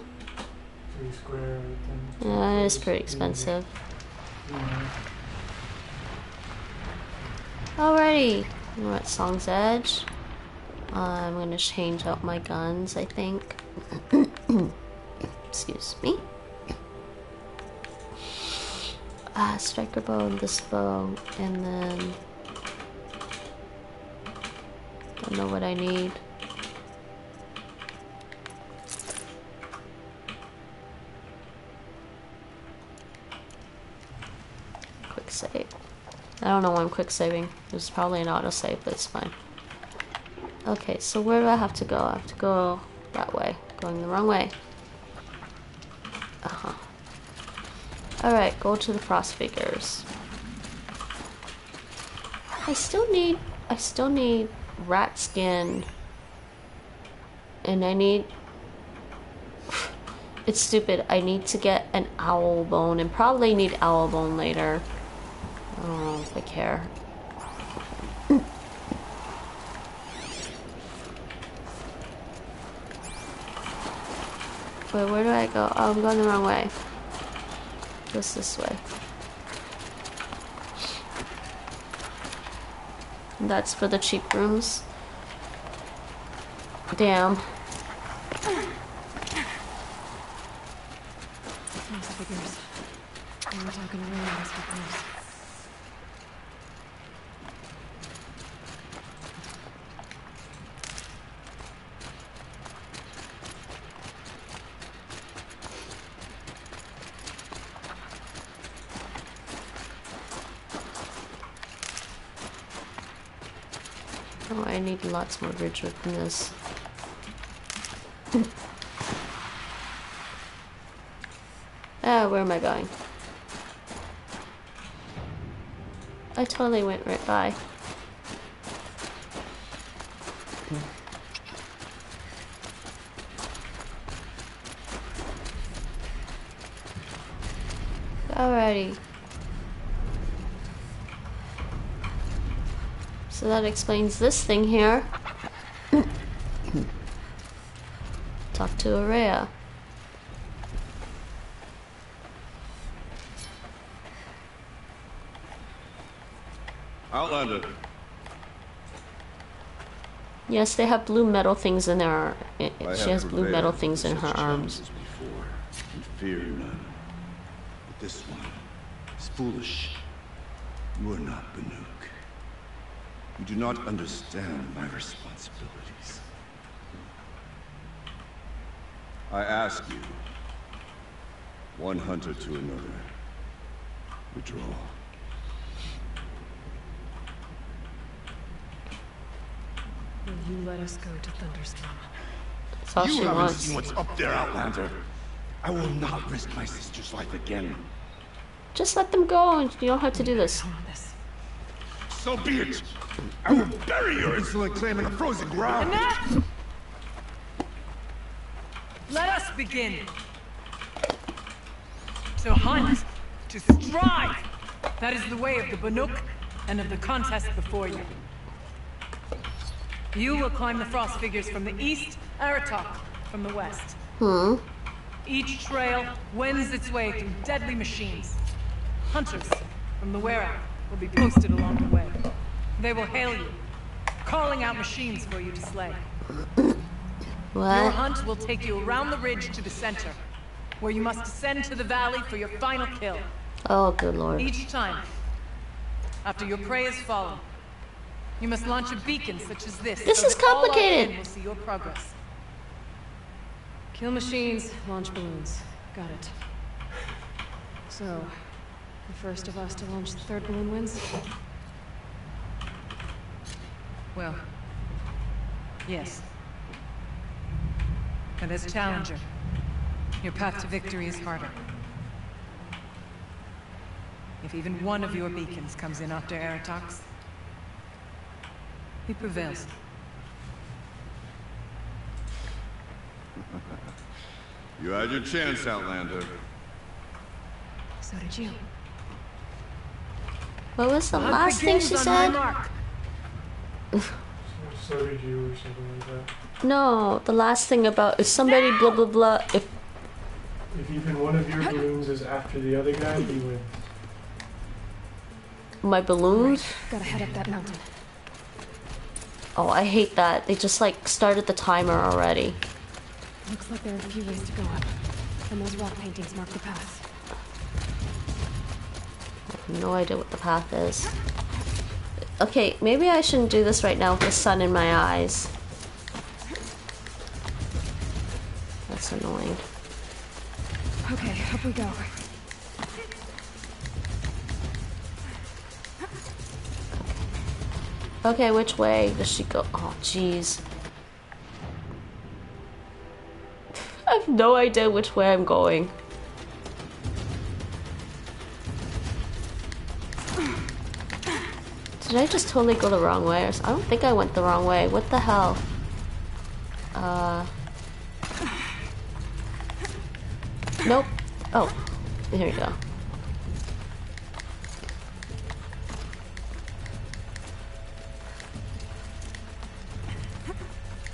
Three square. Ten. Yeah, it's pretty expensive. Alrighty, we're at Song's Edge. Uh, I'm gonna change out my guns, I think. (coughs) Excuse me. Ah, striker bow and this bow, and then don't know what I need. Quick save. I don't know why I'm quick saving. There's probably an auto save, but it's fine. Okay, so where do I have to go? I have to go that way. Going the wrong way. Uh-huh. Alright, go to the frost figures. I still need I still need rat skin. And I need it's stupid. I need to get an owl bone and probably need owl bone later. I don't know if I care. Wait, where do I go? Oh, I'm going the wrong way. Just this way. That's for the cheap rooms. Damn. Nice figures. We were talking figures. Oh, I need lots more this. (laughs) ah, where am I going? I totally went right by. Alrighty. So that explains this thing here. Talk to Araya. Outlander. Yes, they have blue metal things in their. i- I She has blue metal things in her arms. Before, fear none. But this one is foolish. You are not Banuk. You do not understand my responsibilities. I ask you, one hunter to another, withdraw. Will you let us go to Thunder's Drum? That's all you she haven't wants. seen what's up there, Outlander. I will not risk my sister's life again. Just let them go, and you don't have to do this. So be it. I will bury your insolent claim in the frozen ground. Enough! Let us begin. To hunt, to strive. That is the way of the Banuk and of the contest before you. You will climb the frost figures from the east, Aratak from the west. Hmm. Each trail wends its way through deadly machines. Hunters from the Wera will be posted along the way. They will hail you, calling out machines for you to slay. (coughs) What? Your hunt will take you around the ridge to the center, where you must descend to the valley for your final kill. Oh, good lord. Each time, after your prey is fallen, you must launch a beacon such as this. This so is that all our complicated. will see your progress. Kill machines, launch balloons. Got it. So, the first of us to launch the third balloon wins? Well, yes. And as challenger, your path to victory is harder. If even one of your beacons comes in after Aratak's, he prevails. You had your chance, Outlander. So did you. What was the Hunt last thing she said? So did you or something like that. No, the last thing about if somebody blah blah blah. If If even one of your balloons is after the other guy, he wins. my balloons. Gotta head up that mountain. Oh, I hate that. They just like started the timer already. Looks like there are a few ways to go up. And those rock paintings mark the path. No idea what the path is. Okay, maybe I shouldn't do this right now with the sun in my eyes. That's annoying. Okay, up we go. Okay, which way does she go? Oh, jeez. (laughs) I have no idea which way I'm going. Did I just totally go the wrong way? I don't think I went the wrong way. What the hell? Uh. Nope. Oh, here we go.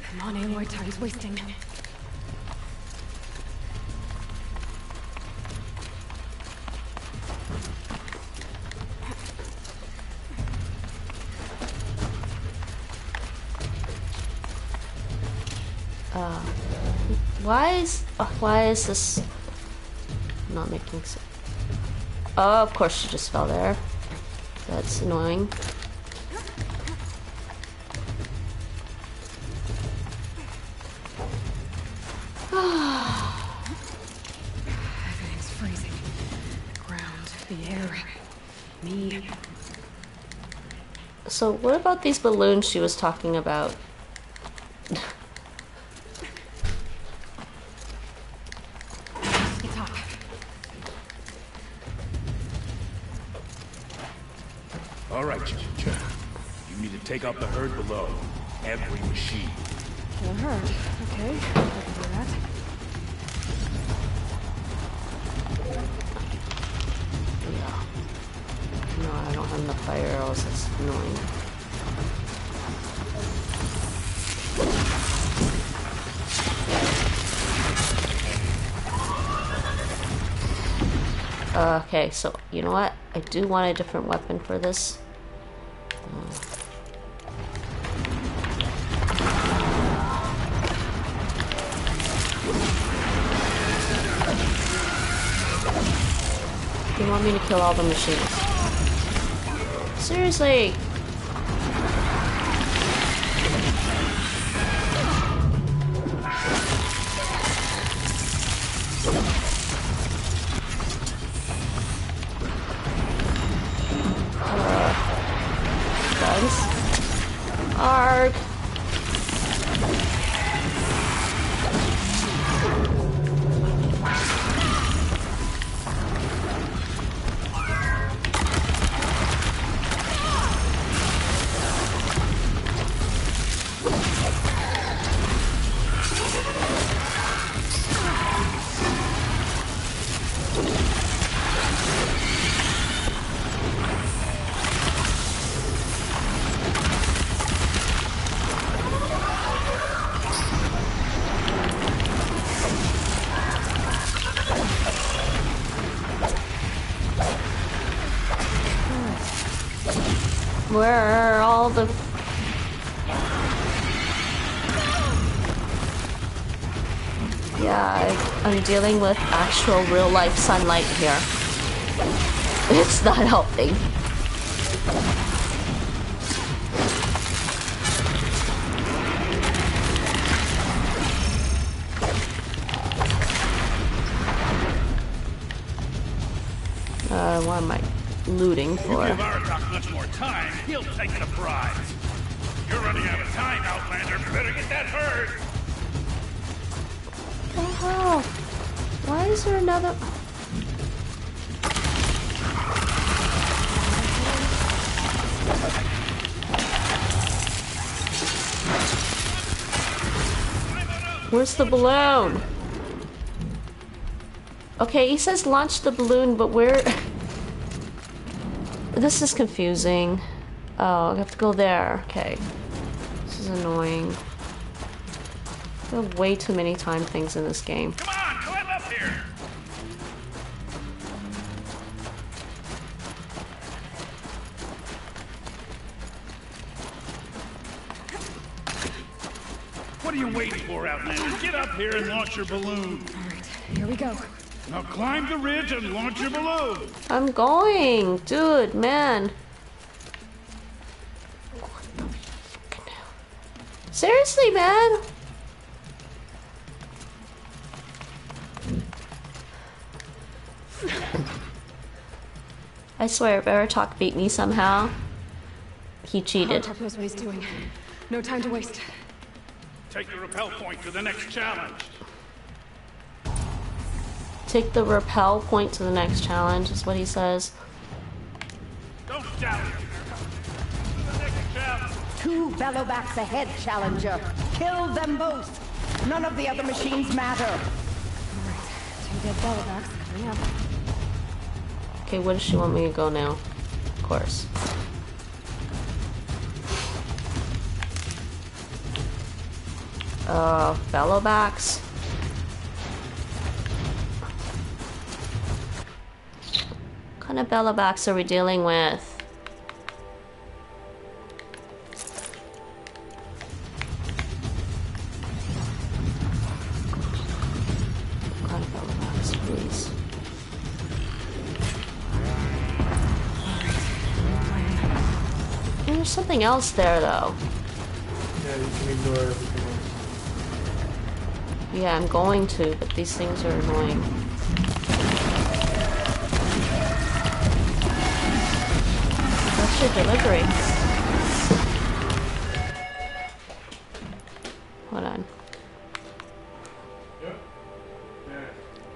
Come on, Aloy, time's wasting. Why is uh, why is this not making sense? Oh, of course she just fell there. That's annoying. Everything's freezing. The ground, the air, me. So what about these balloons she was talking about? Below. Every machine. Kill her. Okay, I can do that. No, I don't have enough fire arrows. That's annoying. Uh, okay, so you know what? I do want a different weapon for this. You want me to kill all the machines? Seriously? Dealing with actual real-life sunlight here. It's not helping. Uh, what am I looting for? The balloon? Okay, he says launch the balloon, but where... (laughs) this is confusing. Oh, I have to go there. Okay. This is annoying. There are way too many time things in this game. You waiting for, Outlander? Get up here and launch your balloon. All right, Here we go. Now climb the ridge and launch your balloon. I'm going! Dude, man. Seriously, man? I swear, if Aratak beat me somehow, he cheated. Holotop knows what he's doing. No time to waste. Take the repel point to the next challenge. Take the repel point to the next challenge, is what he says. Don't doubt it. To the next challenge. Two bellowbacks ahead, Challenger. Kill them both. None of the other machines matter. Two dead bellowbacks coming up. Okay, where does she want me to go now? Of course. uh, fellow. What kind of fellow are we dealing with? there's something else there, though. Yeah, yeah, I'm going to, but these things are annoying. That's your delivery. Hold on.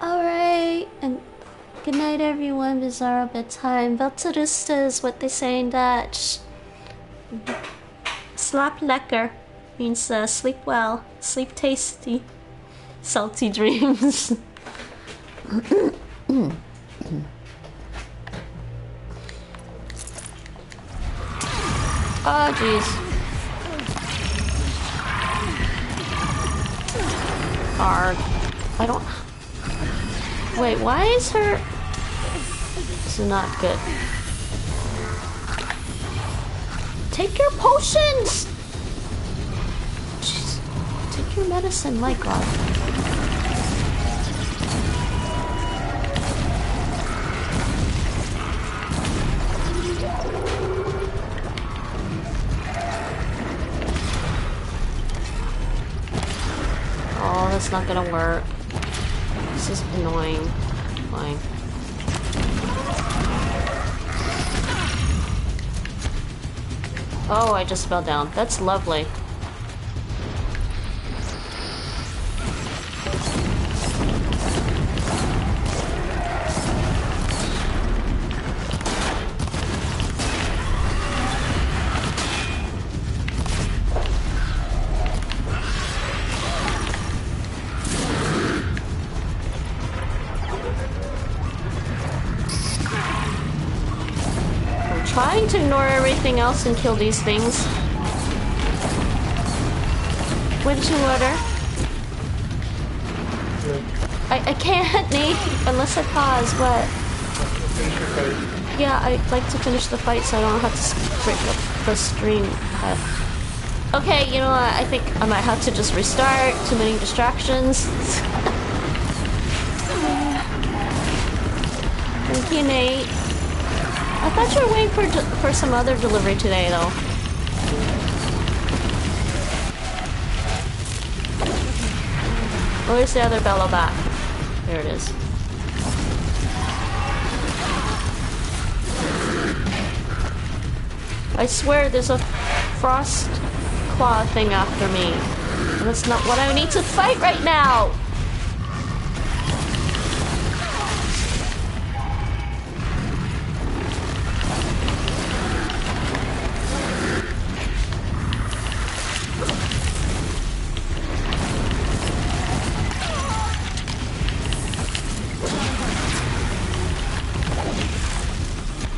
Alright, and good night everyone, Bizarro bedtime. Welterusten is what they say in Dutch. Slap lekker means uh, sleep well, sleep tasty, salty dreams. (laughs) oh jeez. Arg. I don't. Wait, why is her. This is not good. Take your potions! Take your medicine, my god. Oh, that's not gonna work. This is annoying. Fine. Oh, I just fell down. That's lovely. Everything else and kill these things. You order? I, I can't, (laughs) Nate, unless I pause, what? Yeah, I'd like to finish the fight so I don't have to break up the stream. Uh, Okay, you know what? I think I might have to just restart. Too many distractions. (sighs) Thank you, Nate. I thought you were waiting for for some other delivery today, though. Where's the other bellow back? There it is. I swear there's a frost claw thing after me. And that's not what I need to fight right now!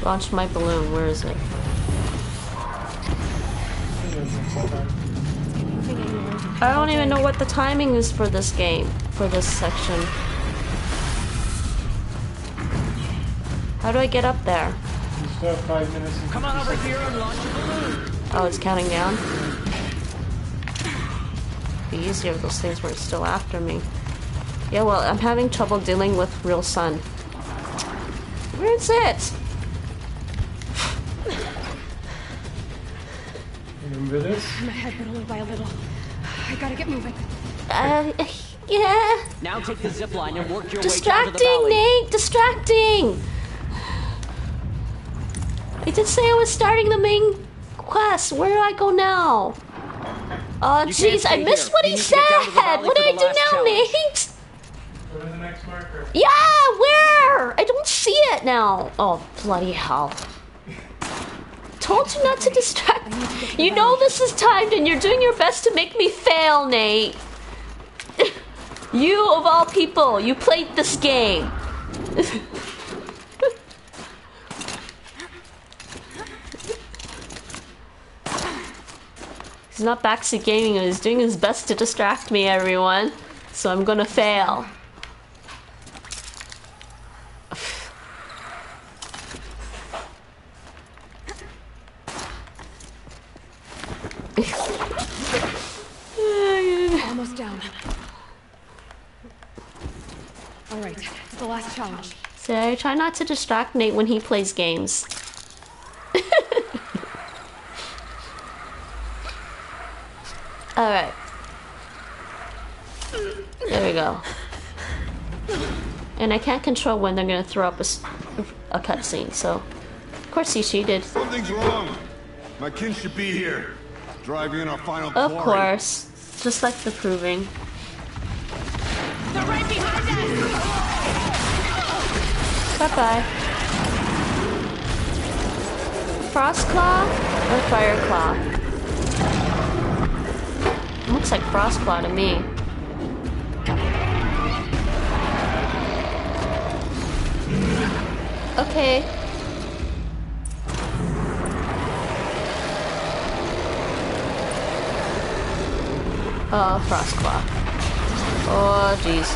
Launch my balloon, where is it? I don't even know what the timing is for this game, for this section. How do I get up there? You still have five minutes. Come on over here and launch a balloon. Oh, it's counting down? Be easier if those things weren't still after me. Yeah, well, I'm having trouble dealing with real sun. Where is it? I'm ahead, but only by a little. I gotta get moving. Uh, (laughs) yeah. Now take the zip line and work your way down to the Distracting, valley. Nate! Distracting! I did say I was starting the main quest. Where do I go now? Oh, You jeez, I missed here. what You he need to get down to the said! What do I do now, challenge. Nate? Go to the next marker. Yeah, where? I don't see it now. Oh, bloody hell. I told you not to distract. me. You know this is timed and you're doing your best to make me fail, Nate. You, of all people, you played this game. He's not backseat gaming, he's doing his best to distract me, everyone. So I'm gonna fail. Almost down. Alright, it's the last challenge. So I try not to distract Nate when he plays games. (laughs) Alright. There we go. And I can't control when they're gonna throw up a, a cutscene, so. Of course he cheated. Something's wrong. My kin should be here. Driving in our final Of quarry. course. Just like the proving. They're right behind us! Bye bye. Frostclaw or Fireclaw? Looks like Frostclaw to me. Okay. Oh, Frostclaw. Oh, jeez.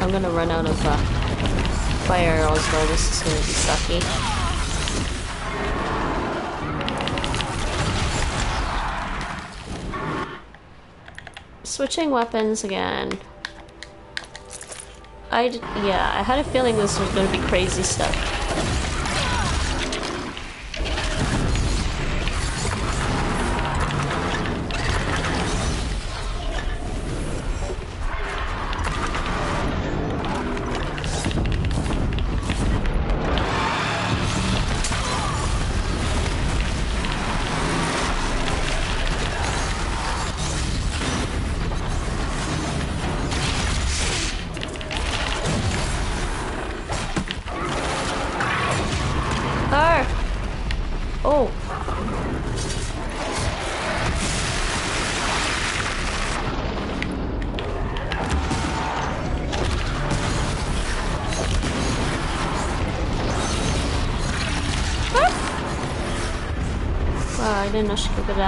I'm gonna run out of uh, fire arrows though. This is gonna be sucky. Switching weapons again. I yeah, I had a feeling this was gonna be crazy stuff.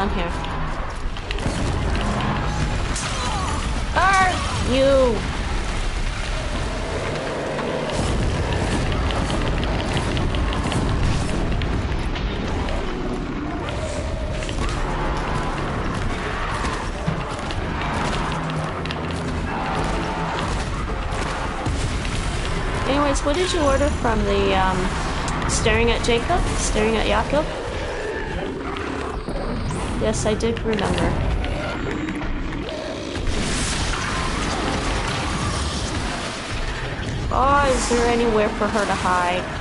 Down here. Arr! You! Anyways, what did you order from the um, staring at Jacob? Staring at Jacob? Yes, I did remember. Oh, is there anywhere for her to hide?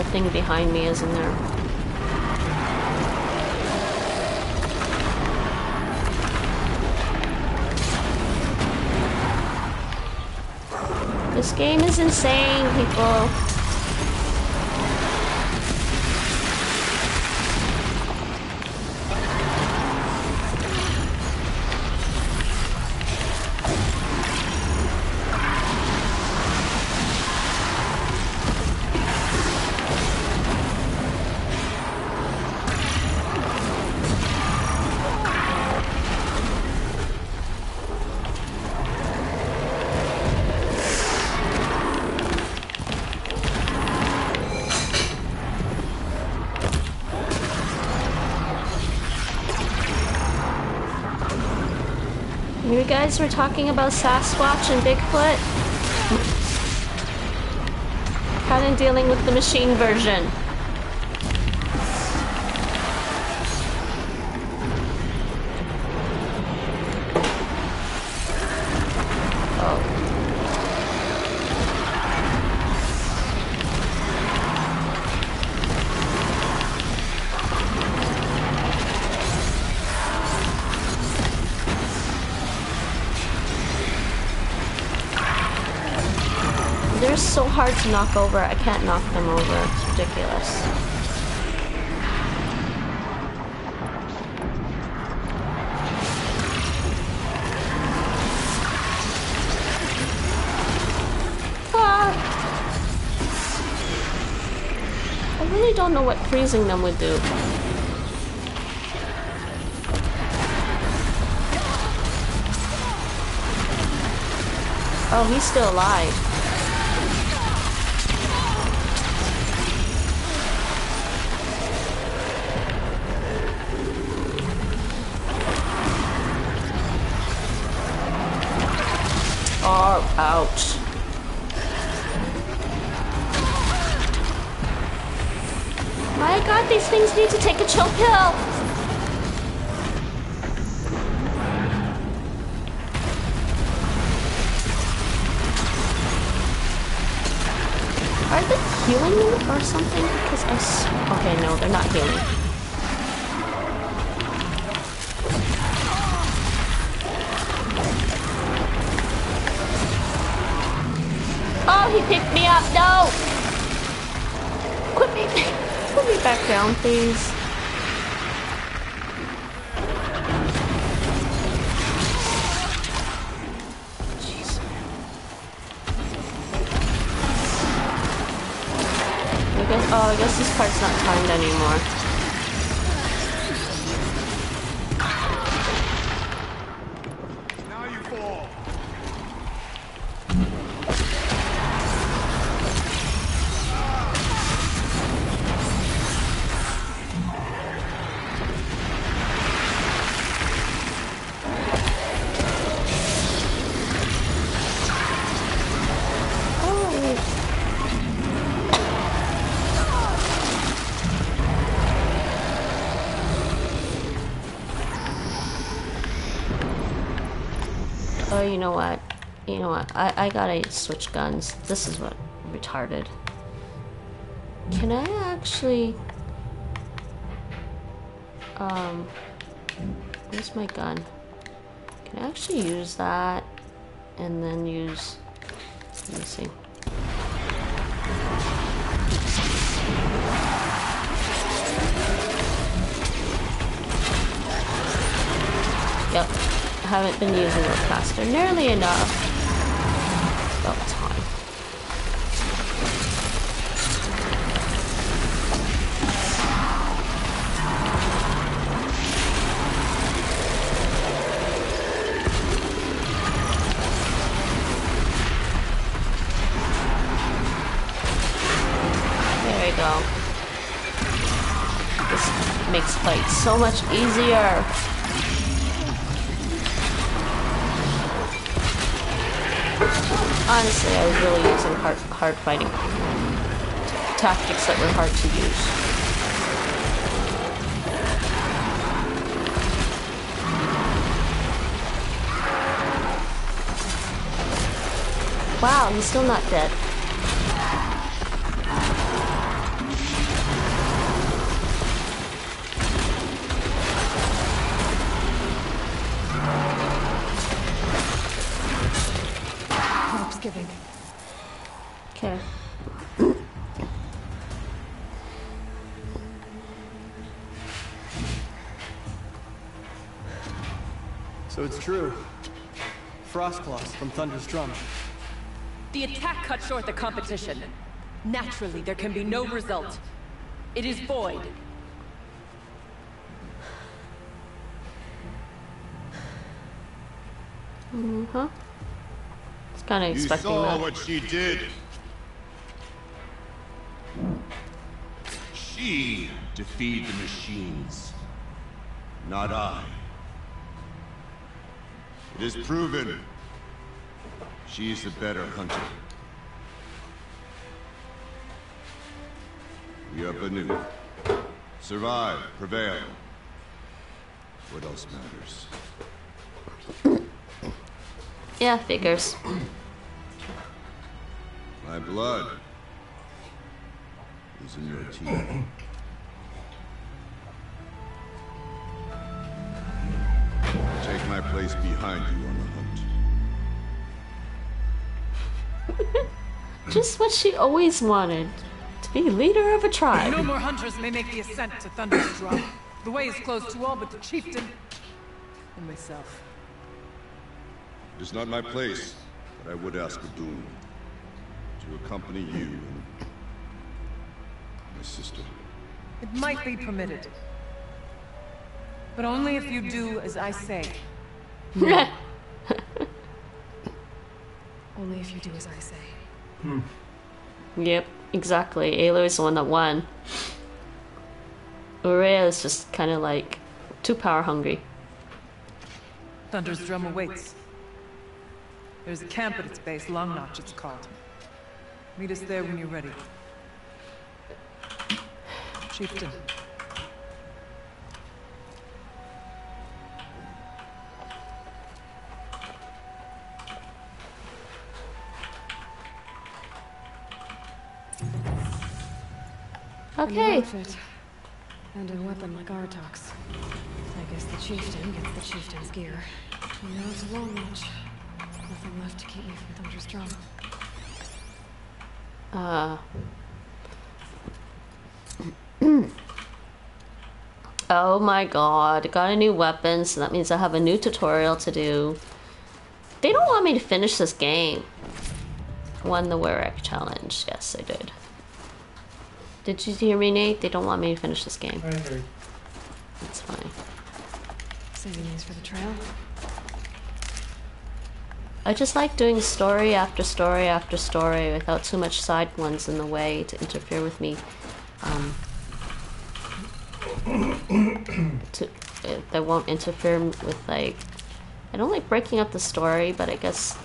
A thing behind me, isn't there? This game is insane, people. Were talking about Sasquatch and Bigfoot? Kind of dealing with the machine version. hard to knock over. I can't knock them over. It's ridiculous. Ah. I really don't know what freezing them would do. Oh, he's still alive. You know what? You know what? I, I gotta switch guns. This is what retarded. Can I actually... Um... Where's my gun? Can I actually use that? And then use... Let me see. Haven't been using it faster. Nearly enough. About time. There we go. This makes fight so much easier. Honestly, I was really using hard, hard fighting tactics that were hard to use. Wow, he's still not dead. True. Frostclaws from Thunder's drum. The attack cut short the competition. Naturally, there can be no result. It is void. Mm huh. It's kind of expecting You expecting saw that. what she did. She defeated the machines, not I. It is proven. She is the better hunter. We are Banuk. Survive, prevail. What else matters? Yeah, figures. My blood is in your teeth. Take my place behind you on the hunt. (laughs) Just what she always wanted. To be leader of a tribe. No more hunters may make the ascent to Thunder's drum. The way is closed to all but the chieftain and myself. It is not my place, but I would ask a boon. To accompany you and my sister. It might be permitted. But only if you do as I say. (laughs) Only if you do as I say. Hmm. Yep, exactly. Aloy is the one that won. Ourea is just kind of like too power hungry. Thunder's drum awaits. There's a camp at its base, Long Notch it's called. Meet us there when you're ready. Chieftain. Okay. outfit. And a weapon like Aratak's. I guess the chieftain gets the chieftain's gear. And now it's a long march. Nothing left to keep me from Thunder's drum. Uh. (clears throat) oh my god, got a new weapon, so that means I have a new tutorial to do. They don't want me to finish this game. Won the Werak challenge. Yes, I did. Did you hear me, Nate? They don't want me to finish this game. I heard. That's fine. Saving these for the trail. I just like doing story after story after story without too much side ones in the way to interfere with me. Um, (coughs) to, uh, that won't interfere with like. I don't like breaking up the story, but I guess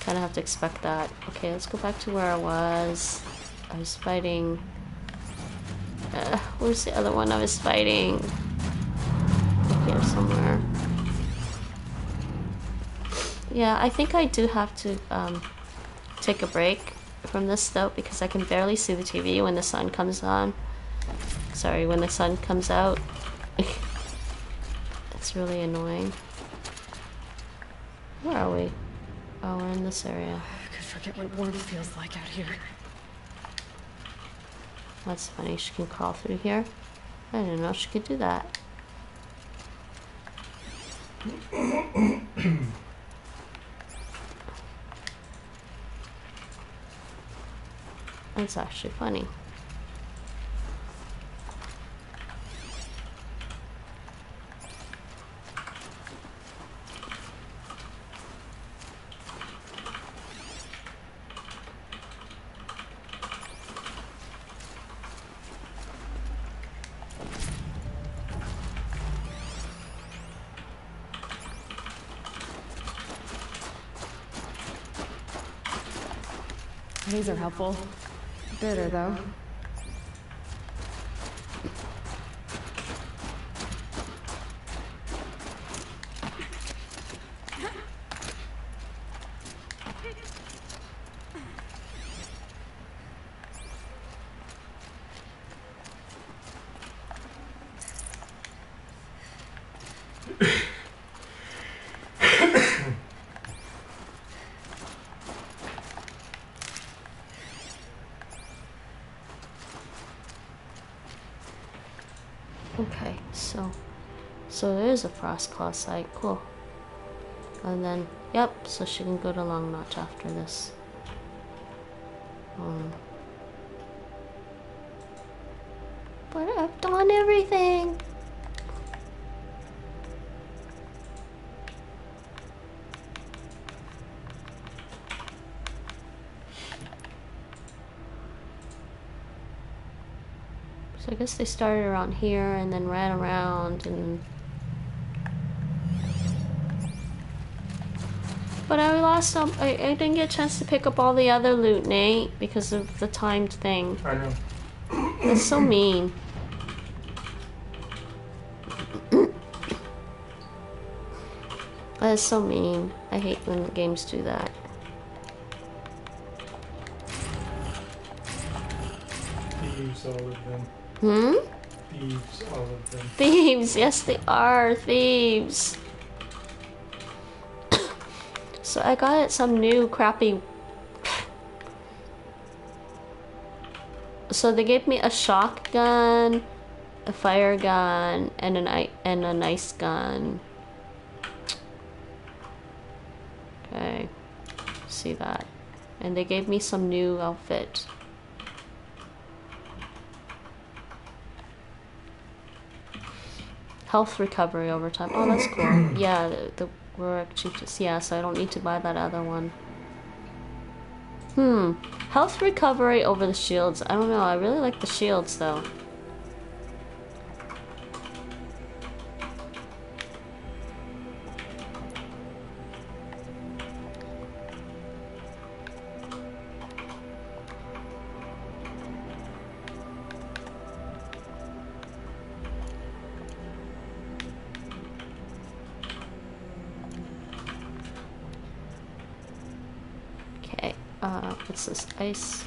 kind of have to expect that. Okay, let's go back to where I was. I was fighting. Uh, where's the other one I was fighting? Here somewhere. Yeah, I think I do have to um, take a break from this though because I can barely see the TV when the sun comes on. Sorry, when the sun comes out. (laughs) it's really annoying. Where are we? Oh, we're in this area. I could forget what warmth feels like out here. That's funny, she can crawl through here. I didn't know she could do that. That's actually funny. These are helpful. Bitter, though. Okay, so so there is a frost claw site, cool. And then yep, so she can go to Long Notch after this. Um, but I've done everything. So I guess they started around here and then ran around and. But I lost some. I, I didn't get a chance to pick up all the other loot, Nate, because of the timed thing. I know. That's so (coughs) mean. That is so mean. I hate when games do that. Thieves, all of them. Hmm? Thieves, all of them. Thieves, yes they are thieves. I got some new crappy. So they gave me a shotgun, a fire gun, and an and a nice gun. Okay, see that, and they gave me some new outfit. Health recovery over time. Oh, that's cool. Yeah, the, the Chiefess. Yeah, so I don't need to buy that other one. Hmm. Health recovery over the shields. I don't know. I really like the shields though. Ice.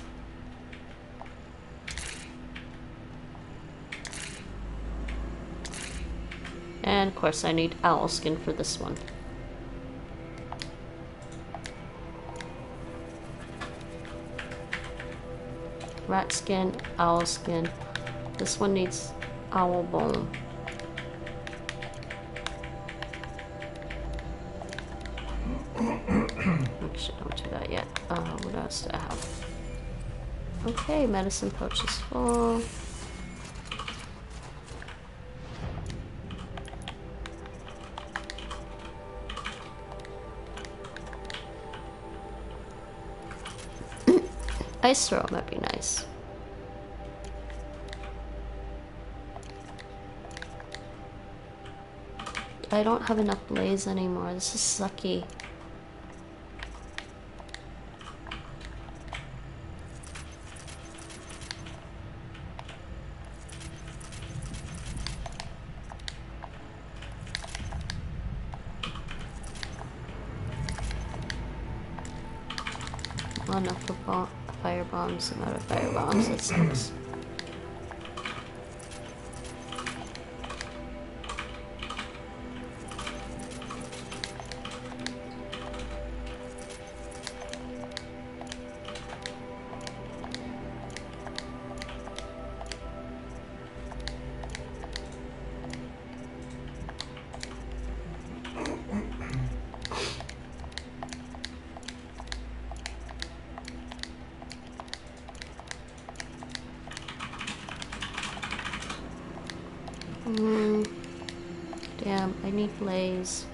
And of course I need owl skin for this one. Rat skin, owl skin. This one needs owl bone. Okay, medicine pouch is full. (clears throat) Ice throw might be nice. I don't have enough blaze anymore. This is sucky. Not enough for bomb fire bombs. I'm out of fire bombs. That sucks. Hmm. Damn, I need blaze.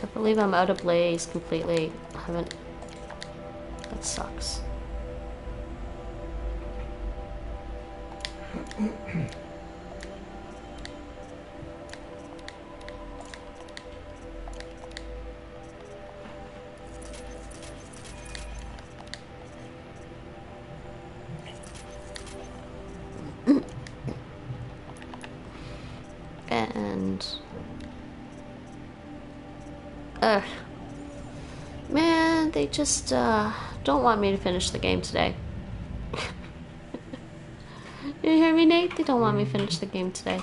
I believe I'm out of blaze completely. I haven't. That sucks. Just uh, don't want me to finish the game today. (laughs) you hear me, Nate? They don't want me to finish the game today.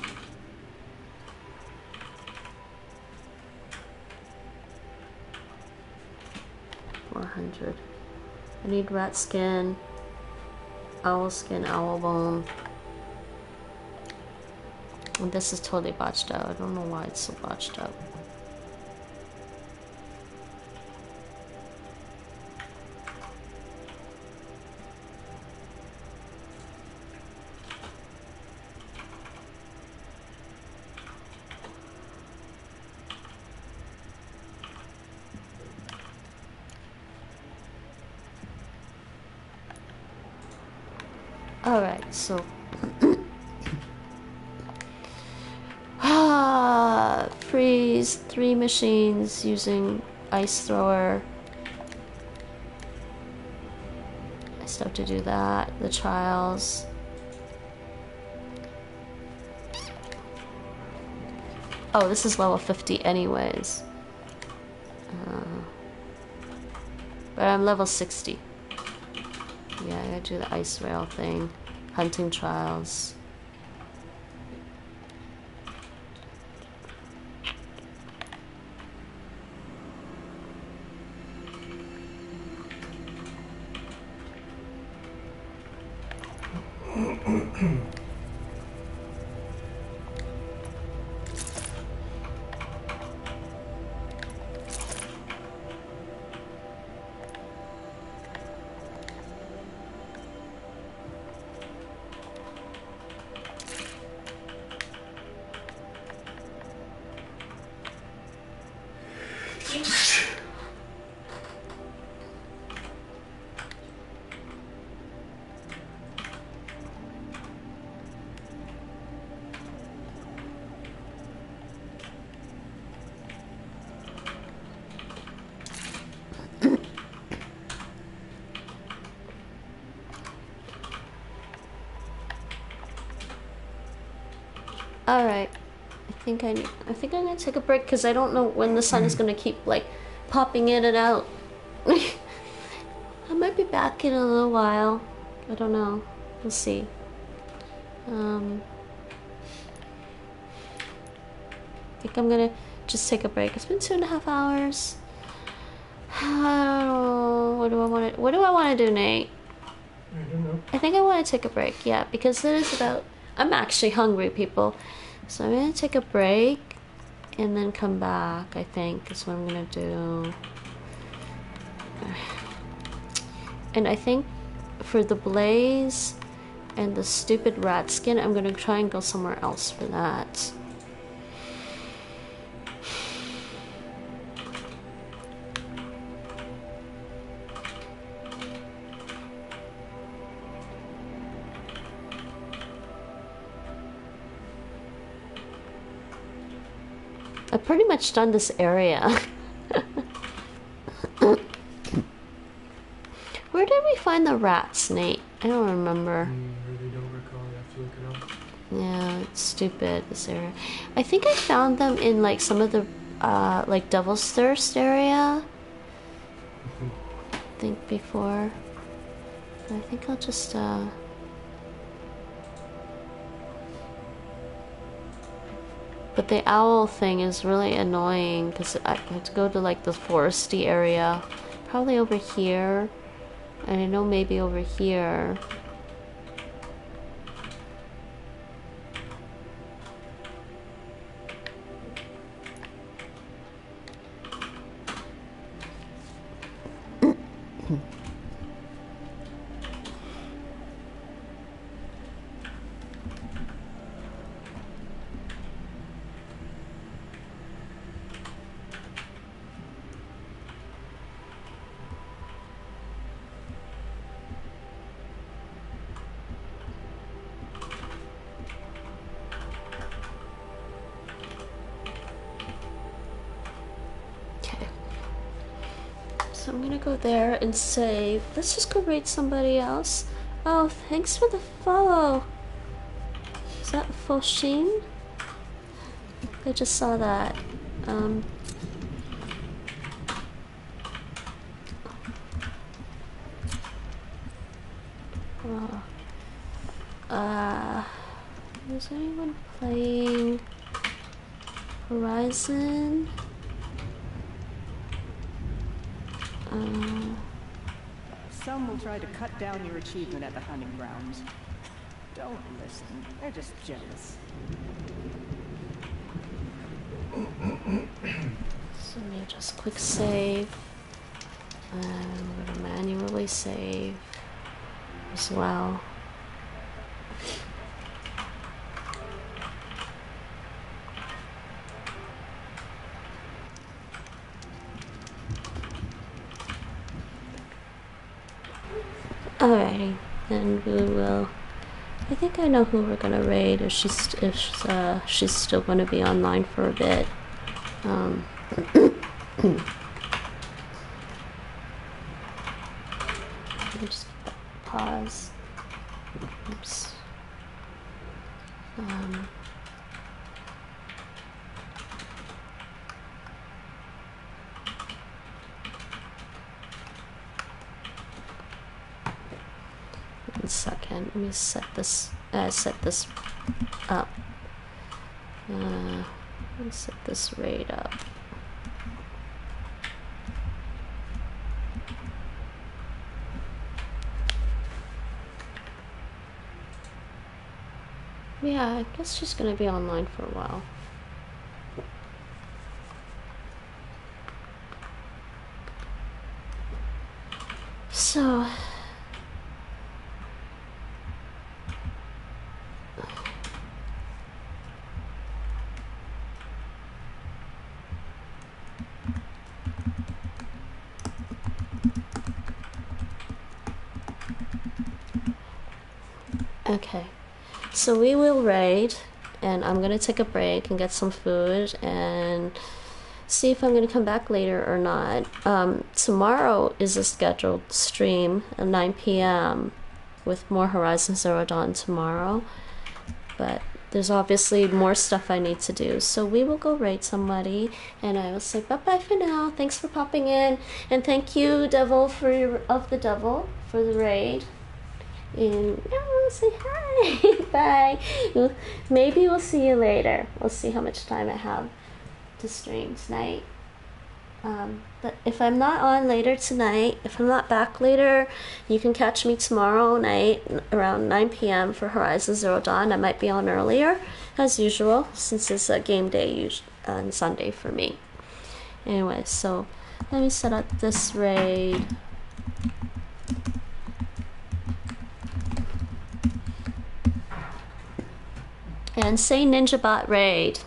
Four hundred. I need rat skin, owl skin, owl bone. And this is totally botched out. I don't know why it's so botched out. Machines using ice thrower. I still have to do that. The trials. Oh, this is level 50 anyways. Uh, but I'm level 60. Yeah, I gotta do the ice rail thing. Hunting trials. Think I I think I'm gonna take a break because I don't know when the sun is gonna keep like popping in and out. (laughs) I might be back in a little while. I don't know. We'll see. Um, I think I'm gonna just take a break. It's been two and a half hours. I. (sighs) What do I want to? What do I want to do, Nate? I don't know. I think I want to take a break. Yeah, because it is about. I'm actually hungry, people. So I'm gonna take a break, and then come back. I think is what I'm gonna do. And I think for the blaze and the stupid rat skin, I'm gonna try and go somewhere else for that. Much done this area. Where did we find the rats, Nate? I don't remember. Really don't recall. You have to look it up. Yeah, it's stupid, this area. I think I found them in like some of the uh like Devil's Thirst area. I think before. I think I'll just uh But the owl thing is really annoying because I have to go to like the foresty area. Probably over here. And I know maybe over here. Save. Let's just go raid somebody else. Oh, thanks for the follow. Is that Foshin? I just saw that. Um. Oh. Uh, is anyone playing Horizon? Uh, Some will try to cut down your achievement at the hunting grounds. Don't listen. They're just jealous. (clears throat) so let me just quick save. And I'm gonna manually save as well. Alrighty, then we will. I know who we're gonna raid if she's if uh, she's still gonna be online for a bit. Um, (coughs) just pause. Oops. Um, one second. Let me set this. Uh, set this up. Uh, let me set this raid up. Yeah, I guess she's gonna be online for a while. So, Okay, so we will raid, and I'm gonna take a break and get some food and see if I'm gonna come back later or not. Um, tomorrow is a scheduled stream at 9 p.m. with more Horizon Zero Dawn tomorrow. but there's obviously more stuff I need to do. So we will go raid somebody, and I will say bye bye for now. Thanks for popping in, and thank you, Devil, for your, of the Devil for the raid. And oh, say hi, bye. Maybe we'll see you later. We'll see how much time I have to stream tonight. Um, but if I'm not on later tonight, if I'm not back later, you can catch me tomorrow night around 9 p.m. for Horizon Zero Dawn. I might be on earlier, as usual, since it's a game day on Sunday for me. Anyway, so let me set up this raid. And say NinjaBot raid.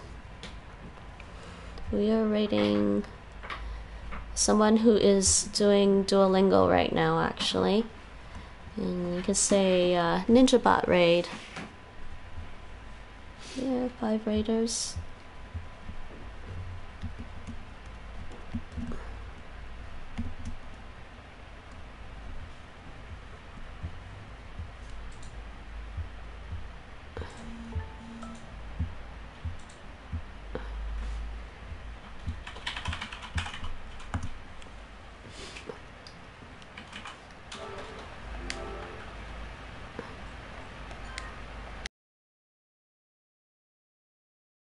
We are raiding someone who is doing Duolingo right now, actually. And you can say uh, NinjaBot raid. Yeah, five raiders.